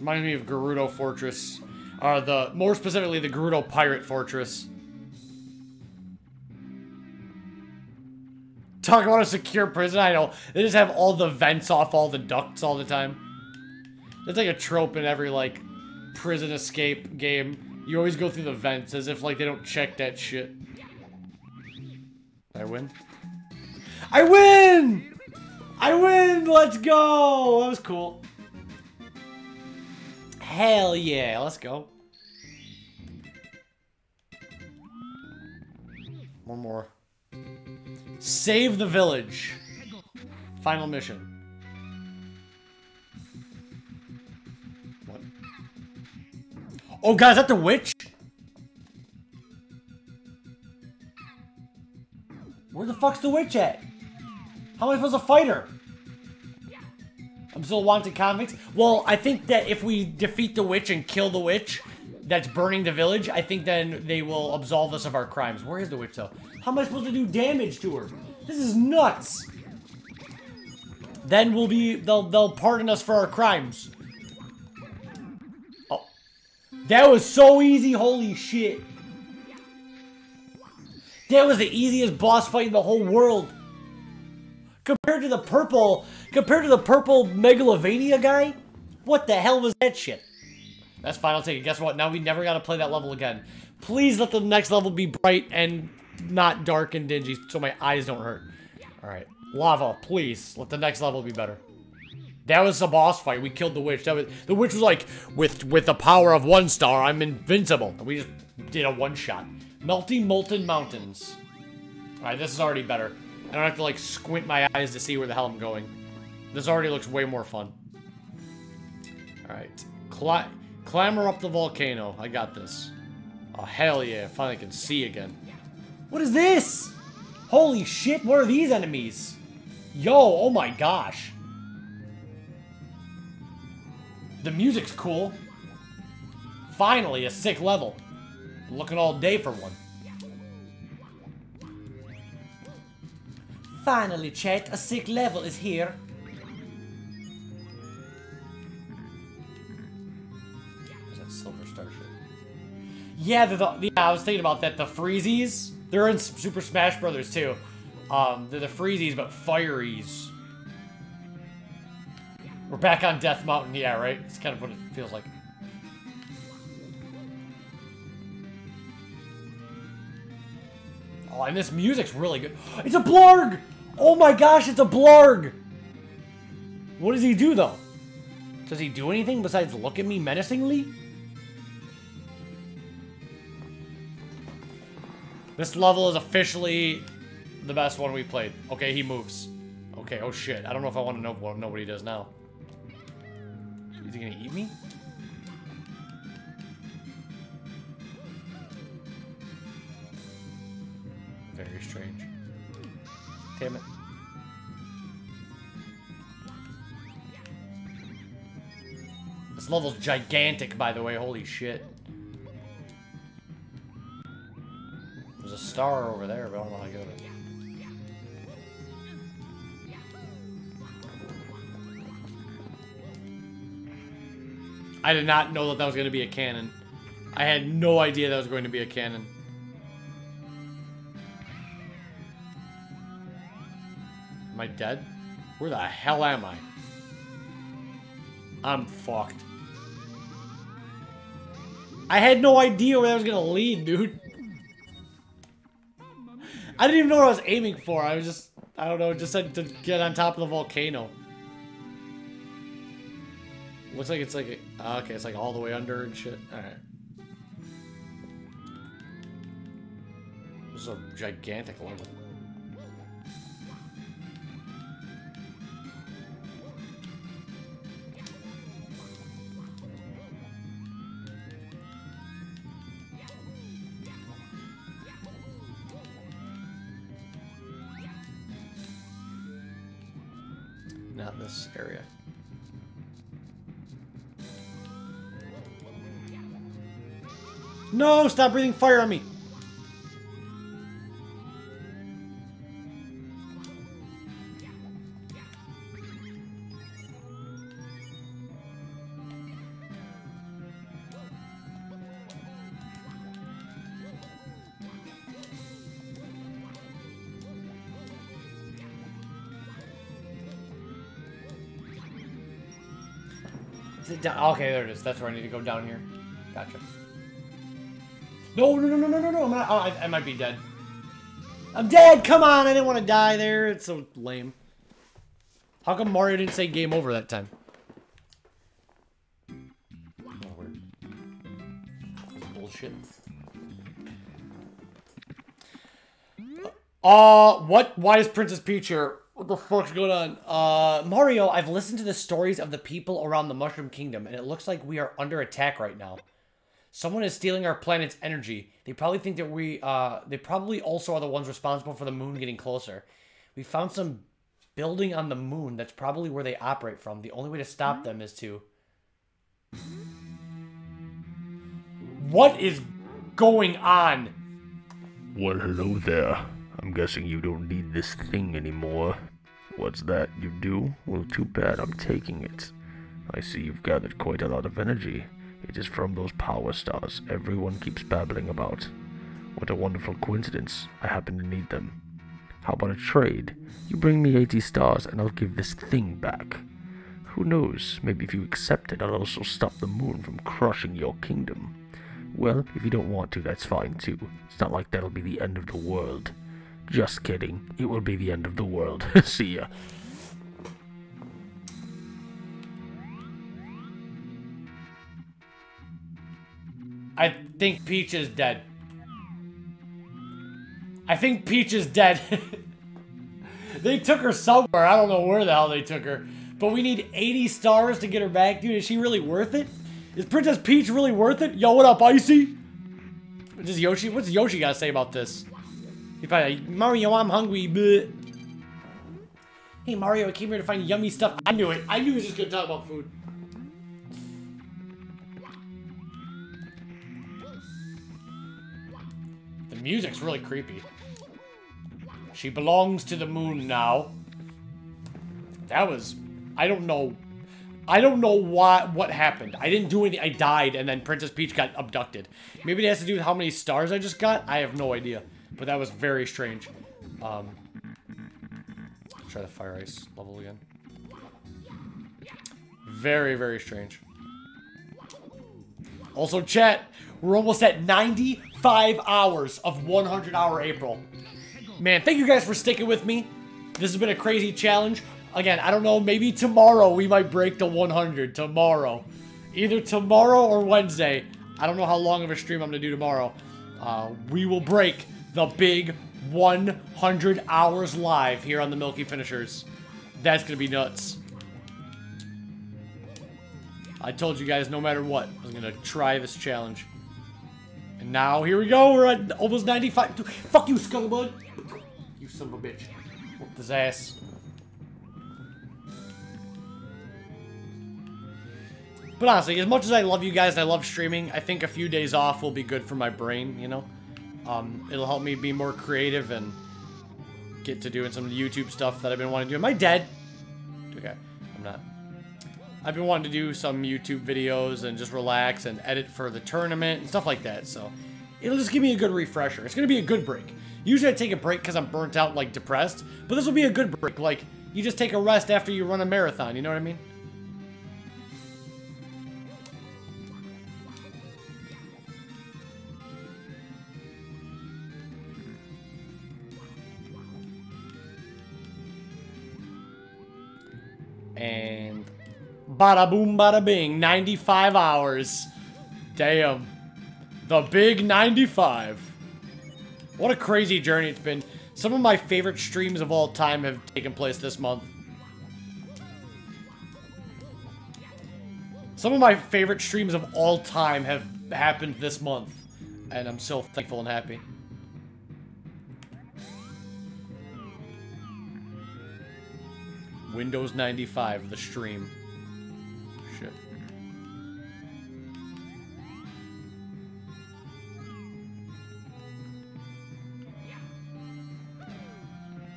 Reminds me of Gerudo Fortress. Uh, the more specifically, the Gerudo Pirate Fortress. Talk about a secure prison. I know they just have all the vents off all the ducts all the time. It's like a trope in every like prison escape game. You always go through the vents as if like they don't check that shit. I win? I win! I win! Let's go! That was cool. Hell yeah, let's go. One more. Save the village. Final mission. What? Oh god, is that the witch? Where the fuck's the witch at? How am I supposed to fight her? I'm still wanted convicts. Well, I think that if we defeat the witch and kill the witch that's burning the village, I think then they will absolve us of our crimes. Where is the witch, though? How am I supposed to do damage to her? This is nuts. Then we'll be, they'll, they'll pardon us for our crimes. Oh. That was so easy, holy shit. That was the easiest boss fight in the whole world. Compared to the purple, compared to the purple Megalovania guy, what the hell was that shit? That's fine, I'll take it. Guess what? Now we never gotta play that level again. Please let the next level be bright and not dark and dingy so my eyes don't hurt. Alright. Lava, please. Let the next level be better. That was the boss fight. We killed the witch. That was the witch was like, with with the power of one star, I'm invincible. We just did a one shot. Melting molten mountains. Alright, this is already better. I don't have to, like, squint my eyes to see where the hell I'm going. This already looks way more fun. Alright. Cli clamber up the volcano. I got this. Oh, hell yeah. Finally can see again. What is this? Holy shit, what are these enemies? Yo, oh my gosh. The music's cool. Finally, a sick level. Looking all day for one. Finally, chat, a sick level is here. Yeah, the, the, yeah, I was thinking about that. The Freezies, they're in Super Smash Brothers too. Um, they're the Freezies, but Fireys. We're back on Death Mountain, yeah, right? It's kind of what it feels like. Oh, and this music's really good. It's a Blargg! Oh my gosh, it's a Blargg! What does he do, though? Does he do anything besides look at me menacingly? This level is officially the best one we played. Okay, he moves. Okay, oh shit. I don't know if I want to know, know what he does now. Is he gonna eat me? Very strange. Damn it. This level's gigantic, by the way. Holy shit. Star over there, but I don't know how to get it. I did not know that that was going to be a cannon. I had no idea that was going to be a cannon. Am I dead? Where the hell am I? I'm fucked. I had no idea where that was gonna lead, dude. I didn't even know what I was aiming for. I was just, I don't know, just said to get on top of the volcano. Looks like it's like, a, okay, it's like all the way under and shit. Alright. This is a gigantic level. This area. No, stop breathing fire on me. Okay, there it is. That's where I need to go down here. Gotcha. No, no, no, no, no, no, no. I'm not, oh, I, I might be dead. I'm dead. Come on. I didn't want to die there. It's so lame. How come Mario didn't say game over that time? Bullshit. Uh, what? Why is Princess Peach here? What the fuck's going on? Uh, Mario, I've listened to the stories of the people around the Mushroom Kingdom, and it looks like we are under attack right now. Someone is stealing our planet's energy. They probably think that we, uh, they probably also are the ones responsible for the moon getting closer. We found some building on the moon. That's probably where they operate from. The only way to stop them is to... What is going on? Well, hello there. I'm guessing you don't need this thing anymore. What's that, you do? Well, too bad, I'm taking it. I see you've gathered quite a lot of energy. It is from those power stars everyone keeps babbling about. What a wonderful coincidence. I happen to need them. How about a trade? You bring me 80 stars and I'll give this thing back. Who knows, maybe if you accept it, I'll also stop the moon from crushing your kingdom. Well, if you don't want to, that's fine too. It's not like that'll be the end of the world. Just kidding. It will be the end of the world. See ya. I think Peach is dead. I think Peach is dead. they took her somewhere. I don't know where the hell they took her. But we need 80 stars to get her back. Dude, is she really worth it? Is Princess Peach really worth it? Yo, what up, Icy? What does Yoshi? What's Yoshi got to say about this? Probably like, Mario, I'm hungry. Bleh. Hey, Mario, I came here to find yummy stuff. I knew it. I knew he was just to talk about food. The music's really creepy. She belongs to the moon now. That was... I don't know... I don't know what what happened. I didn't do anything. I died, and then Princess Peach got abducted. Maybe it has to do with how many stars I just got? I have no idea. But that was very strange. Um, try the fire ice level again. Very, very strange. Also, chat, we're almost at 95 hours of 100 hour April. Man, thank you guys for sticking with me. This has been a crazy challenge. Again, I don't know, maybe tomorrow we might break the 100. Tomorrow. Either tomorrow or Wednesday. I don't know how long of a stream I'm going to do tomorrow. Uh, we will break the big 100 hours live here on the Milky Finishers. That's going to be nuts. I told you guys no matter what, I was going to try this challenge. And now, here we go. We're at almost 95. Dude, fuck you, Scuttlebutt. You son of a bitch. Whooped his ass. But honestly, as much as I love you guys, I love streaming, I think a few days off will be good for my brain, you know? Um, it'll help me be more creative and get to doing some YouTube stuff that I've been wanting to do. Am I dead? Okay, I'm not. I've been wanting to do some YouTube videos and just relax and edit for the tournament and stuff like that, so it'll just give me a good refresher. It's going to be a good break. Usually I take a break because I'm burnt out, like, depressed, but this will be a good break. Like, you just take a rest after you run a marathon, you know what I mean? And bada boom, bada bing. 95 hours. Damn. The big 95. What a crazy journey it's been. Some of my favorite streams of all time have taken place this month. Some of my favorite streams of all time have happened this month. And I'm so thankful and happy. Windows 95, the stream. Shit.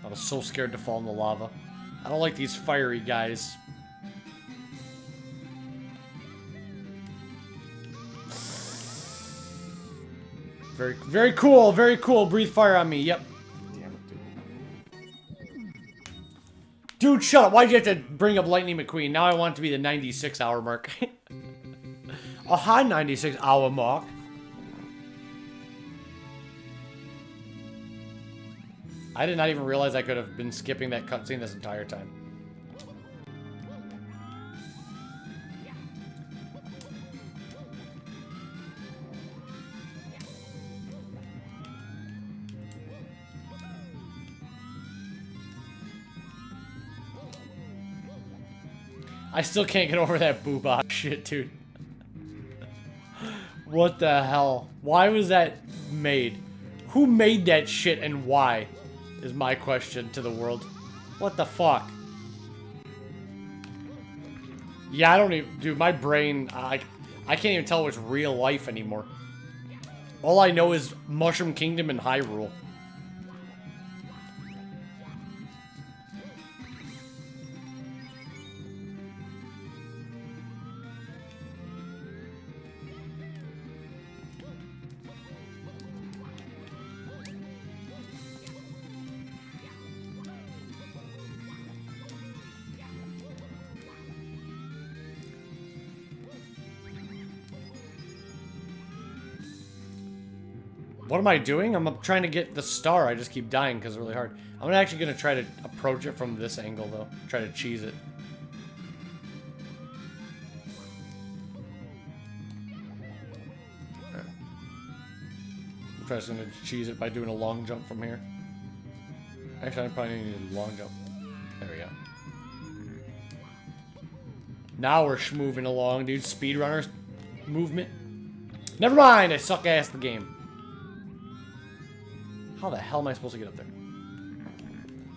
I was so scared to fall in the lava. I don't like these fiery guys. Very, very cool, very cool. Breathe fire on me, yep. Dude, shut up. Why'd you have to bring up Lightning McQueen? Now I want it to be the 96 hour mark. a high 96 hour mark. I did not even realize I could have been skipping that cutscene this entire time. I still can't get over that Boohbah shit, dude. what the hell? Why was that made? Who made that shit and why? Is my question to the world. What the fuck? Yeah, I don't even... Dude, my brain... I, I can't even tell what's real life anymore. All I know is Mushroom Kingdom and Hyrule. What am I doing? I'm trying to get the star. I just keep dying because it's really hard. I'm actually going to try to approach it from this angle, though. Try to cheese it. I'm just gonna cheese it by doing a long jump from here. Actually, I probably need a long jump. There we go. Now we're moving along, dude. Speedrunners movement. Never mind, I suck ass the game. How the hell am I supposed to get up there?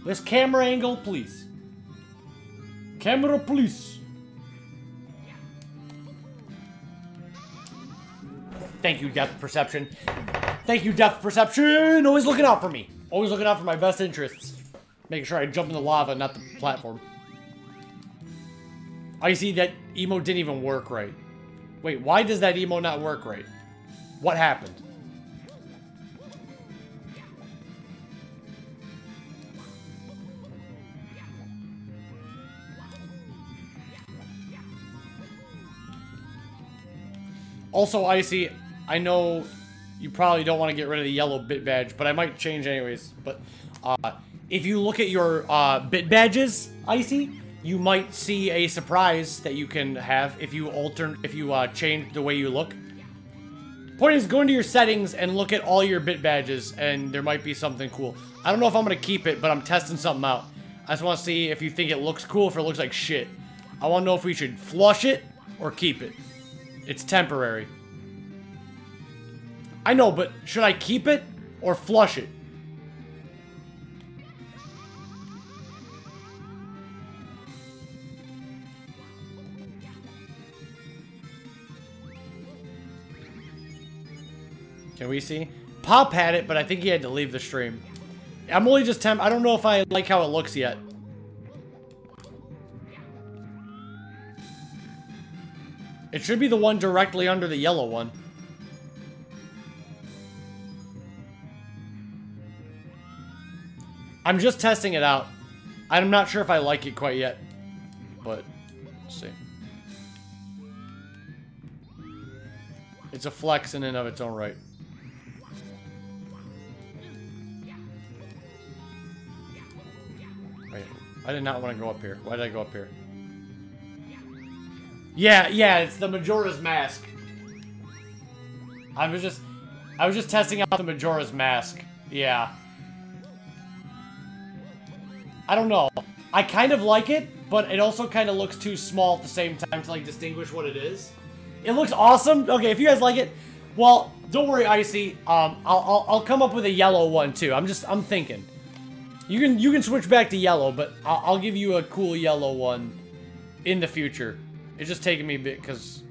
This camera angle, please. Camera, please. Thank you, depth perception. Thank you, depth perception. Always looking out for me. Always looking out for my best interests. Making sure I jump in the lava, not the platform. I see, that emo didn't even work right. Wait, why does that emo not work right? What happened? Also, Icy, I know you probably don't want to get rid of the yellow bit badge, but I might change anyways. But uh, if you look at your uh, bit badges, Icy, you might see a surprise that you can have if you alter if you uh, change the way you look. Point is, go into your settings and look at all your bit badges, and there might be something cool. I don't know if I'm gonna keep it, but I'm testing something out. I just want to see if you think it looks cool, if it looks like shit. I want to know if we should flush it or keep it. It's temporary. I know, but should I keep it or flush it? Can we see? Pop had it, but I think he had to leave the stream. I'm only just temp. I don't know if I like how it looks yet. It should be the one directly under the yellow one. I'm just testing it out. I'm not sure if I like it quite yet. But, see. It's a flex in and of its own right. Wait, I did not want to go up here. Why did I go up here? Yeah, yeah, it's the Majora's Mask. I was just, I was just testing out the Majora's Mask. Yeah. I don't know. I kind of like it, but it also kind of looks too small at the same time to like distinguish what it is. It looks awesome. Okay, if you guys like it, well, don't worry, Icy. Um, I'll, I'll, I'll come up with a yellow one too. I'm just, I'm thinking. You can, you can switch back to yellow, but I'll, I'll give you a cool yellow one in the future. It's just taking me a bit because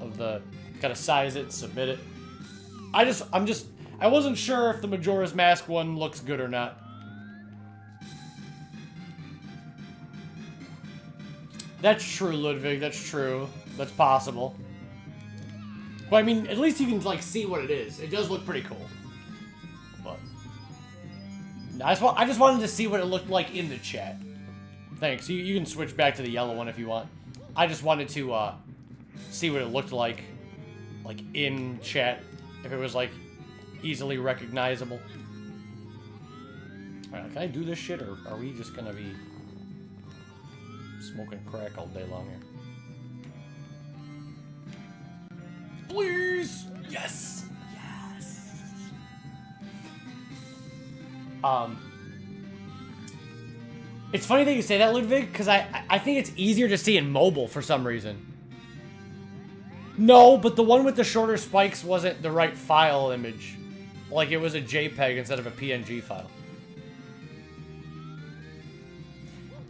of the, gotta size it, submit it. I just, I'm just, I wasn't sure if the Majora's Mask one looks good or not. That's true, Ludwig. That's true. That's possible. But I mean, at least you can like see what it is. It does look pretty cool. But I just I just wanted to see what it looked like in the chat. Thanks. You you can switch back to the yellow one if you want. I just wanted to uh, see what it looked like, like in chat, if it was like easily recognizable. Alright, can I do this shit, or are we just gonna be smoking crack all day long here? Please! Yes! Yes! Um, it's funny that you say that, Ludwig, because I, I think it's easier to see in mobile for some reason. No, but the one with the shorter spikes wasn't the right file image. Like, it was a JPEG instead of a PNG file.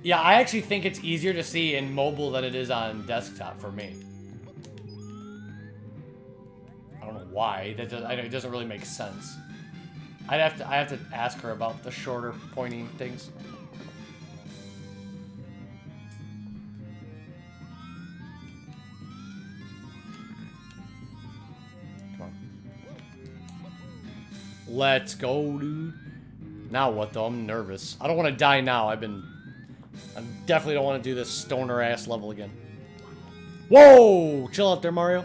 Yeah, I actually think it's easier to see in mobile than it is on desktop for me. I don't know why. That does, it doesn't really make sense. I'd have to I have to ask her about the shorter pointing things. Let's go, dude. Now what though? I'm nervous. I don't want to die now. I've been I definitely don't want to do this stoner ass level again. Whoa! Chill out there, Mario.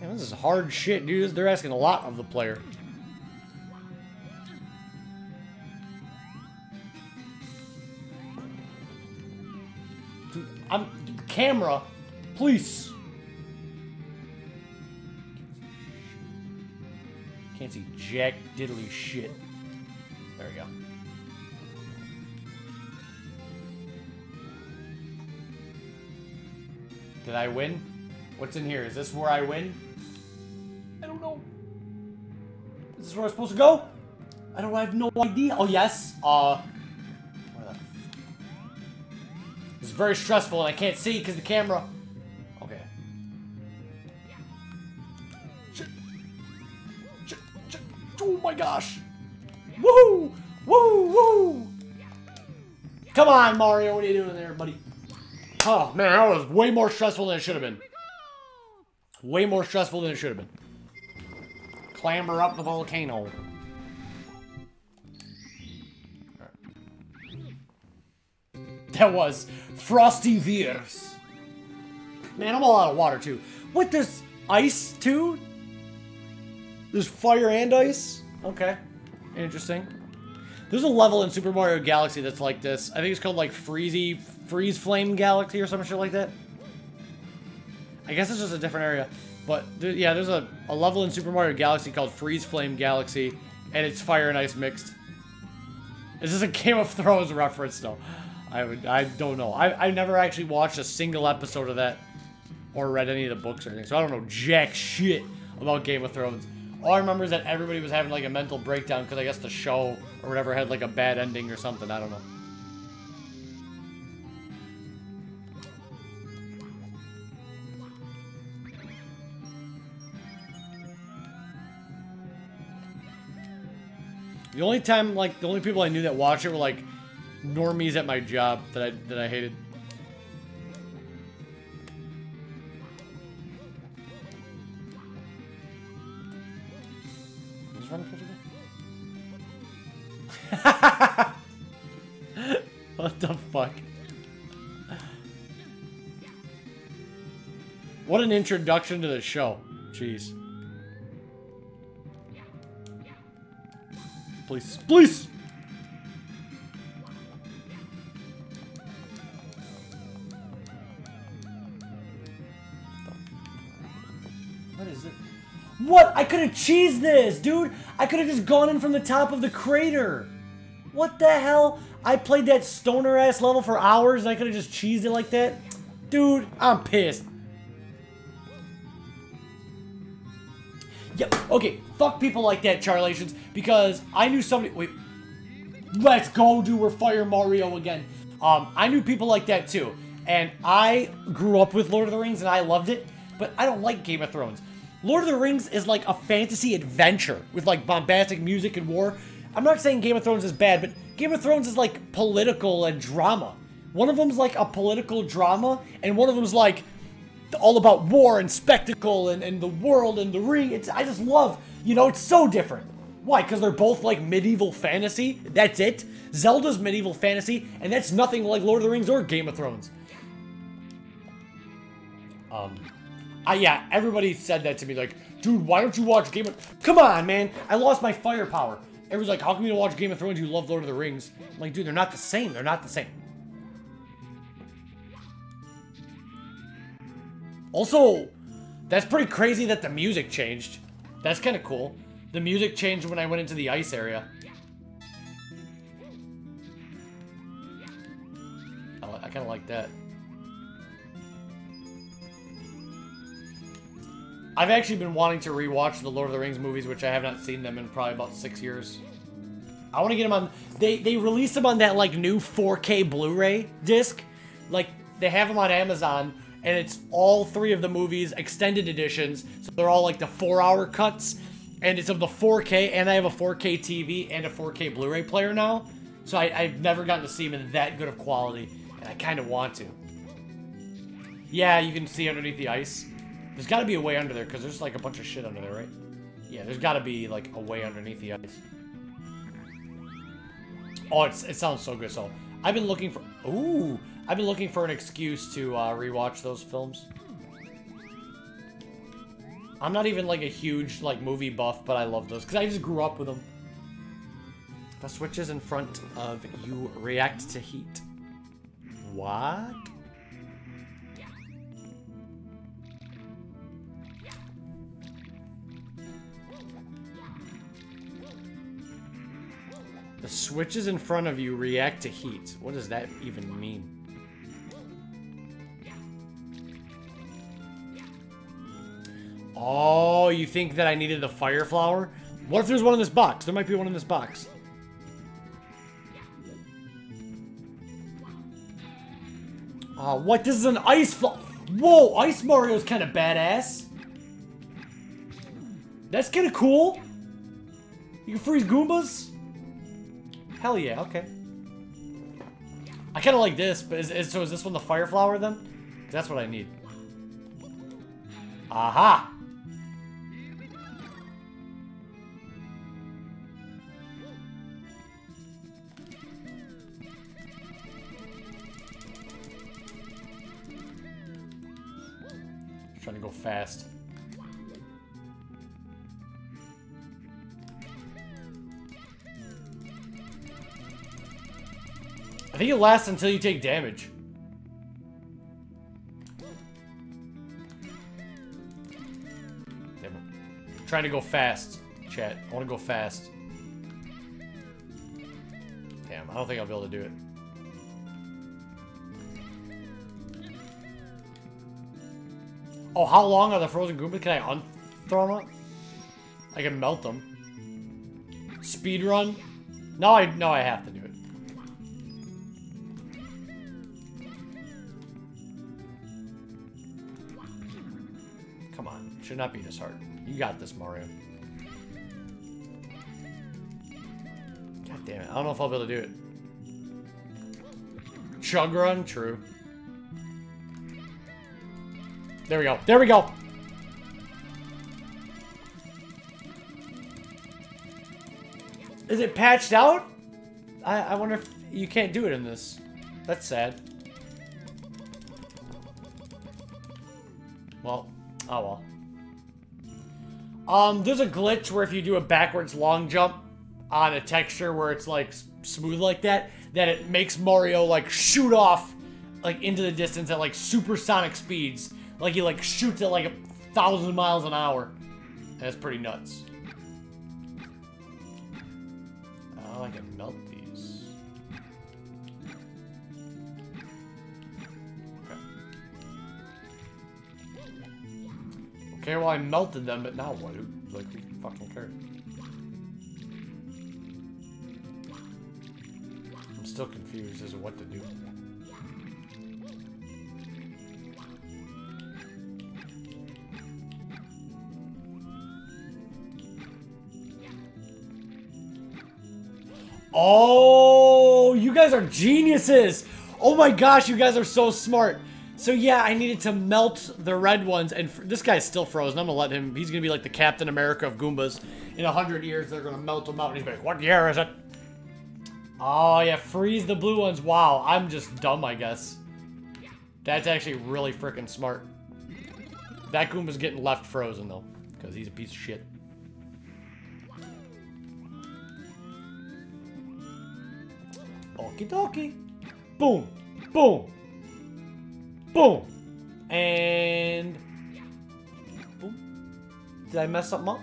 Damn, this is hard shit, dude. They're asking a lot of the player. Dude, Camera, please. Can't see jack diddly shit. There we go. Did I win? What's in here? Is this where I win? I don't know. Is this where I'm supposed to go? I don't I have no idea. Oh, yes. Uh, It's very stressful and I can't see because the camera... Okay. Oh my gosh. Woo! Woo! Woo! Come on, Mario. What are you doing there, buddy? Oh, man, that was way more stressful than it should have been. Way more stressful than it should have been. Clamber up the volcano. That was Frosty Veers. Man, I'm all out of water, too. What, there's ice, too? There's fire and ice? Okay. Interesting. There's a level in Super Mario Galaxy that's like this. I think it's called, like, Freezy... Freeze Flame Galaxy or some shit like that. I guess it's just a different area. But, yeah, there's a, a level in Super Mario Galaxy called Freeze Flame Galaxy, and it's fire and ice mixed. Is this a Game of Thrones reference, though? I would, I don't know. I, I never actually watched a single episode of that or read any of the books or anything, so I don't know jack shit about Game of Thrones. All I remember is that everybody was having like a mental breakdown because I guess the show or whatever had like a bad ending or something. I don't know. The only time, like, the only people I knew that watched it were like normies at my job that I that I hated. Is running again? what the fuck? What an introduction to the show. Jeez. Please. Please! Cheesed this, dude! I could have just gone in from the top of the crater! What the hell? I played that stoner ass level for hours and I could have just cheesed it like that? Dude, I'm pissed. Yep. Okay. Fuck people like that, Charlations, because I knew somebody. Wait. Let's go, dude. We're Fire Mario again. Um, I knew people like that too, and I grew up with Lord of the Rings and I loved it, but I don't like Game of Thrones. Lord of the Rings is like a fantasy adventure with like bombastic music and war. I'm not saying Game of Thrones is bad, but Game of Thrones is like political and drama. One of them's like a political drama, and one of them's like all about war and spectacle and, and the world and the ring. It's I just love, you know, it's so different. Why? Because they're both like medieval fantasy. That's it. Zelda's medieval fantasy, and that's nothing like Lord of the Rings or Game of Thrones. Um, Yeah, everybody said that to me, like, dude, why don't you watch Game of? Come on, man, I lost my firepower. Everyone's like, how come you watch Game of Thrones? You love Lord of the Rings. I'm like, dude, they're not the same. They're not the same. Also, that's pretty crazy that the music changed. That's kind of cool. The music changed when I went into the ice area. Oh, I, I kind of like that. I've actually been wanting to rewatch the Lord of the Rings movies, which I have not seen them in probably about six years. I want to get them on. They they released them on that like new 4K Blu-ray disc. Like they have them on Amazon, and it's all three of the movies extended editions. So they're all like the four-hour cuts, and it's of the 4K. And I have a 4K TV and a 4K Blu-ray player now, so I, I've never gotten to see them in that good of quality, and I kind of want to. Yeah, you can see underneath the ice. There's got to be a way under there because there's like a bunch of shit under there, right? Yeah, there's got to be like a way underneath the ice. Oh, it's, it sounds so good. So I've been looking for. Ooh, I've been looking for an excuse to uh, rewatch those films. I'm not even like a huge like movie buff, but I love those because I just grew up with them. The switches in front of you react to heat. What? The switches in front of you react to heat. What does that even mean? Oh, you think that I needed the fire flower? What if there's one in this box? There might be one in this box. Oh, what? This is an ice fl- Whoa, Ice Mario's kind of badass. That's kind of cool. You can freeze Goombas? Hell yeah, okay. I kind of like this, but is, is, so is this one the fire flower then? that's what I need. Aha! Trying to go fast. Think it lasts until you take damage. Trying to go fast, chat. I want to go fast. Damn, I don't think I'll be able to do it. Oh, how long are the frozen Goombas? Can I unthrow them? Up? I can melt them. Speed run? No, I no, I have to should not be this hard. You got this, Mario. God damn it! I don't know if I'll be able to do it. Chug run, true. There we go. There we go. Is it patched out? I, I wonder if you can't do it in this. That's sad. Well, oh well. Um, there's a glitch where if you do a backwards long jump on a texture where it's like smooth like that, that it makes Mario like shoot off like into the distance at like supersonic speeds. Like he like shoots at like a thousand miles an hour. That's pretty nuts. Oh, I can melt Okay, well I melted them, but now what? Like, who fucking cares? I'm still confused as to what to do. Oh, you guys are geniuses. Oh my gosh, you guys are so smart. So yeah, I needed to melt the red ones, and this guy's still frozen. I'm gonna let him. He's gonna be like the Captain America of Goombas. In a hundred years, they're gonna melt them out, and he's like, "What year is it?" Oh yeah, freeze the blue ones. Wow, I'm just dumb, I guess. That's actually really freaking smart. That Goomba's getting left frozen though, because he's a piece of shit. Okie dokie. Boom. Boom. Boom. And... Boom. Did I mess something up?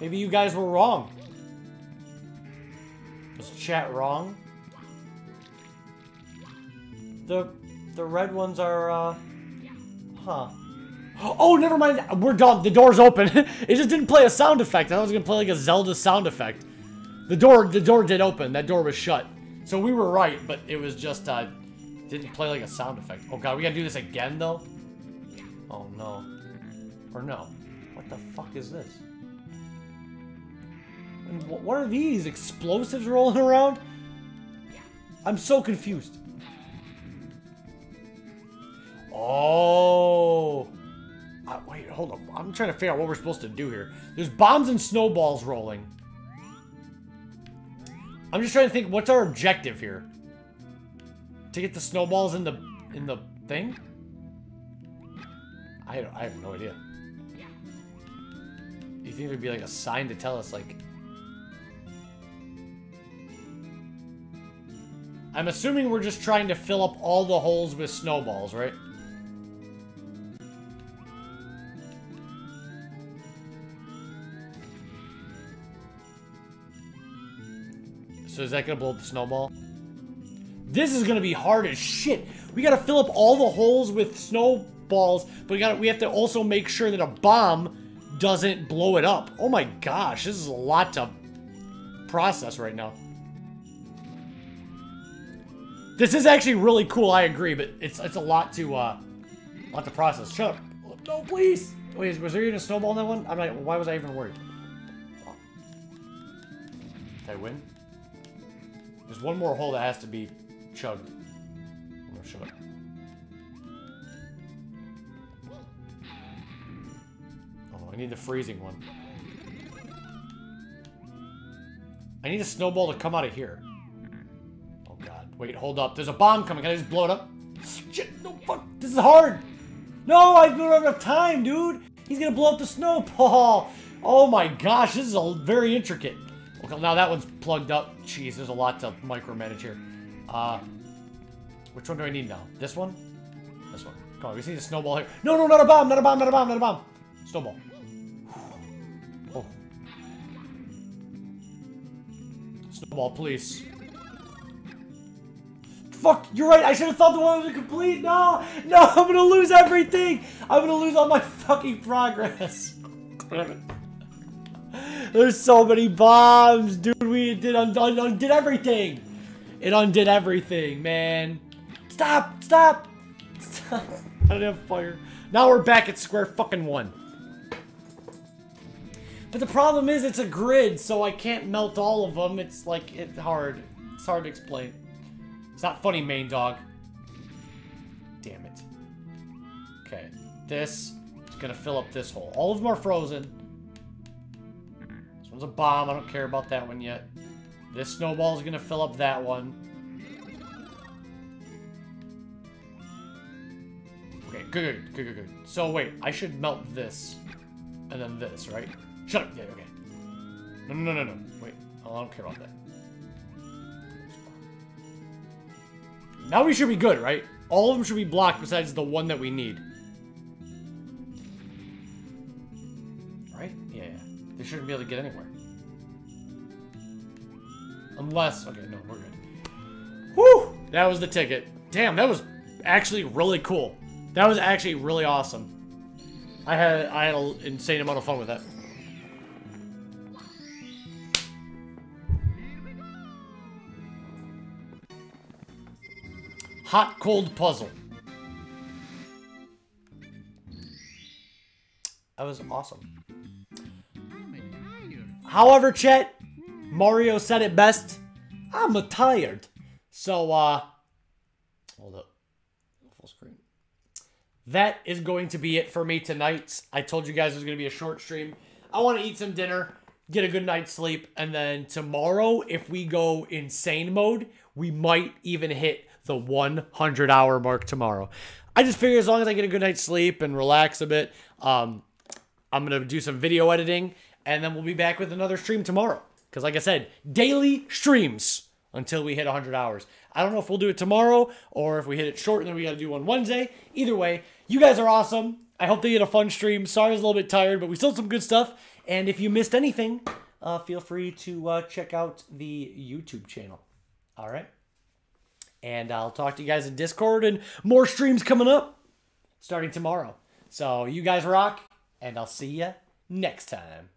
Maybe you guys were wrong. Was chat wrong? The the red ones are uh huh. Oh, never mind. We're done. The door's open. it just didn't play a sound effect. I thought it was gonna play like a Zelda sound effect. The door the door did open. That door was shut. So we were right, but it was just uh didn't play like a sound effect. Oh god, we gotta do this again though? Oh no. Or no. What the fuck is this? And wh- what are these? Explosives rolling around? I'm so confused. Oh. Uh, wait, hold up. I'm trying to figure out what we're supposed to do here. There's bombs and snowballs rolling. I'm just trying to think, what's our objective here? To get the snowballs in the in the thing? I don't, I have no idea. You think there'd be like a sign to tell us like I'm assuming we're just trying to fill up all the holes with snowballs, right? So is that gonna blow up the snowball? This is gonna be hard as shit. We gotta fill up all the holes with snowballs, but we gotta we have to also make sure that a bomb doesn't blow it up. Oh my gosh, this is a lot to process right now. This is actually really cool, I agree, but it's it's a lot to uh a lot to process. Shut up. No, please. Wait, was there even a snowball in that one? I'm like, why was I even worried? Did I win? There's one more hole that has to be up. Oh, I need the freezing one. I need a snowball to come out of here. Oh god. Wait, hold up. There's a bomb coming. Can I just blow it up? Shit, no fuck. This is hard. No, I don't have enough time, dude. He's gonna blow up the snowball. Oh my gosh, this is a very intricate. Okay, now that one's plugged up. Jeez, there's a lot to micromanage here. Uh, which one do I need now? This one? This one. Come on, we need a snowball here. No, no, not a bomb, not a bomb, not a bomb, not a bomb. Snowball. Oh. Snowball, please. Fuck, you're right. I should have thought the one was complete. No, no, I'm gonna lose everything. I'm gonna lose all my fucking progress. Damn it. There's so many bombs, dude. We did un un undid everything. It undid everything, man. Stop, stop, stop. I don't have fire. Now we're back at square fucking one. But the problem is it's a grid, so I can't melt all of them. It's like, it's hard. It's hard to explain. It's not funny, main dog. Damn it. Okay, this is gonna fill up this hole. All of them are frozen. This one's a bomb. I don't care about that one yet. This snowball is gonna fill up that one. Okay, good, good, good, good, good. So wait, I should melt this, and then this, right? Shut up. Yeah, okay. No, no, no, no, no. Wait. I don't care about that. Now we should be good, right? All of them should be blocked besides the one that we need. Right? Yeah, yeah. They shouldn't be able to get anywhere. Unless... Okay, no, we're good. Whew! That was the ticket. Damn, that was actually really cool. That was actually really awesome. I had I had an insane amount of fun with that. Hot cold puzzle. That was awesome. However, Chet, Mario said it best. I'm tired. So, uh, hold up. Full screen. That is going to be it for me tonight. I told you guys it was going to be a short stream. I want to eat some dinner, get a good night's sleep, and then tomorrow, if we go insane mode, we might even hit the 100 hour mark tomorrow. I just figure as long as I get a good night's sleep and relax a bit, um, I'm going to do some video editing and then we'll be back with another stream tomorrow. Because, like I said, daily streams until we hit 100 hours. I don't know if we'll do it tomorrow or if we hit it short and then we got to do one Wednesday. Either way, you guys are awesome. I hope they get a fun stream. Sorry I was a little bit tired, but we still had some good stuff. And if you missed anything, uh, feel free to uh, check out the YouTube channel. All right. And I'll talk to you guys in Discord and more streams coming up starting tomorrow. So you guys rock, and I'll see you next time.